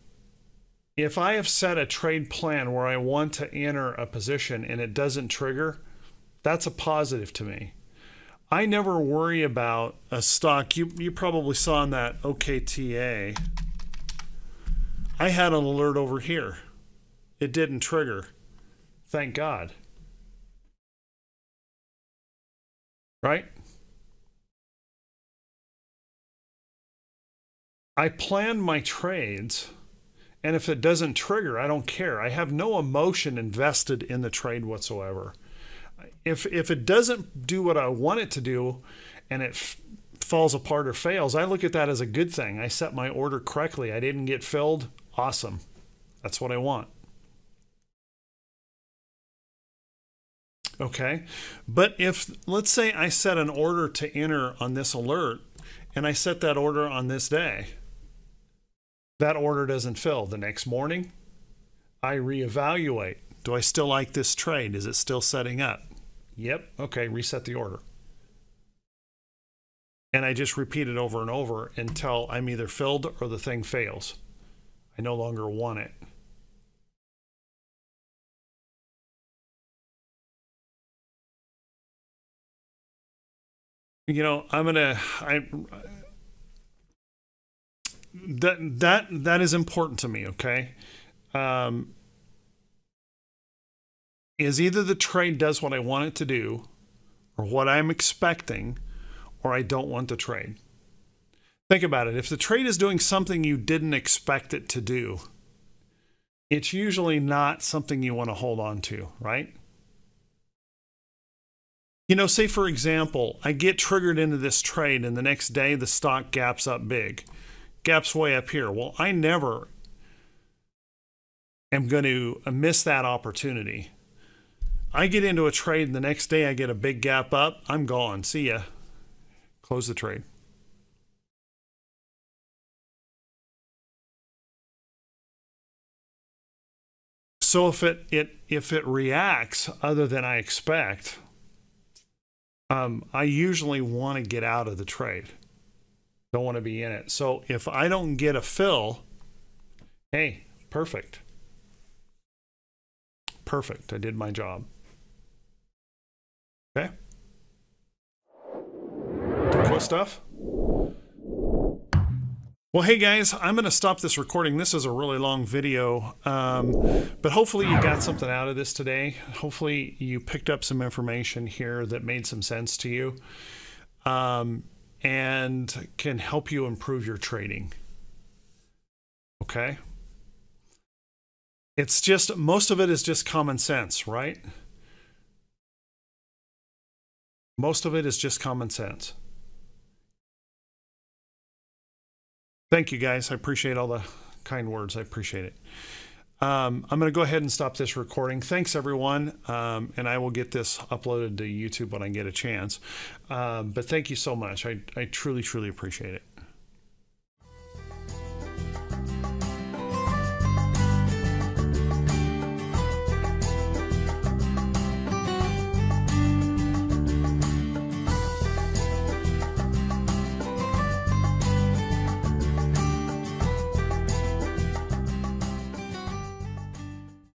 if I have set a trade plan where I want to enter a position and it doesn't trigger, that's a positive to me. I never worry about a stock. You you probably saw in that OKTA. I had an alert over here. It didn't trigger. Thank God. Right? I plan my trades, and if it doesn't trigger, I don't care. I have no emotion invested in the trade whatsoever. If if it doesn't do what I want it to do, and it falls apart or fails, I look at that as a good thing. I set my order correctly. I didn't get filled. Awesome. That's what I want. Okay. But if, let's say I set an order to enter on this alert and I set that order on this day, that order doesn't fill. The next morning, I reevaluate. Do I still like this trade? Is it still setting up? Yep. Okay. Reset the order. And I just repeat it over and over until I'm either filled or the thing fails. I no longer want it. You know, I'm gonna I that that that is important to me. Okay, um, is either the trade does what I want it to do, or what I'm expecting, or I don't want the trade. Think about it. If the trade is doing something you didn't expect it to do, it's usually not something you want to hold on to, right? You know, say for example, I get triggered into this trade and the next day the stock gaps up big, gaps way up here. Well, I never am going to miss that opportunity. I get into a trade and the next day I get a big gap up, I'm gone. See ya. Close the trade. So if it, it if it reacts other than I expect, um, I usually want to get out of the trade. Don't want to be in it. So if I don't get a fill, hey, perfect. Perfect. I did my job. Okay. Cool stuff. Well, hey guys, I'm going to stop this recording. This is a really long video, um, but hopefully you got something out of this today. Hopefully you picked up some information here that made some sense to you um, and can help you improve your trading. Okay? It's just, most of it is just common sense, right? Most of it is just common sense. Thank you, guys. I appreciate all the kind words. I appreciate it. Um, I'm going to go ahead and stop this recording. Thanks, everyone. Um, and I will get this uploaded to YouTube when I get a chance. Um, but thank you so much. I, I truly, truly appreciate it.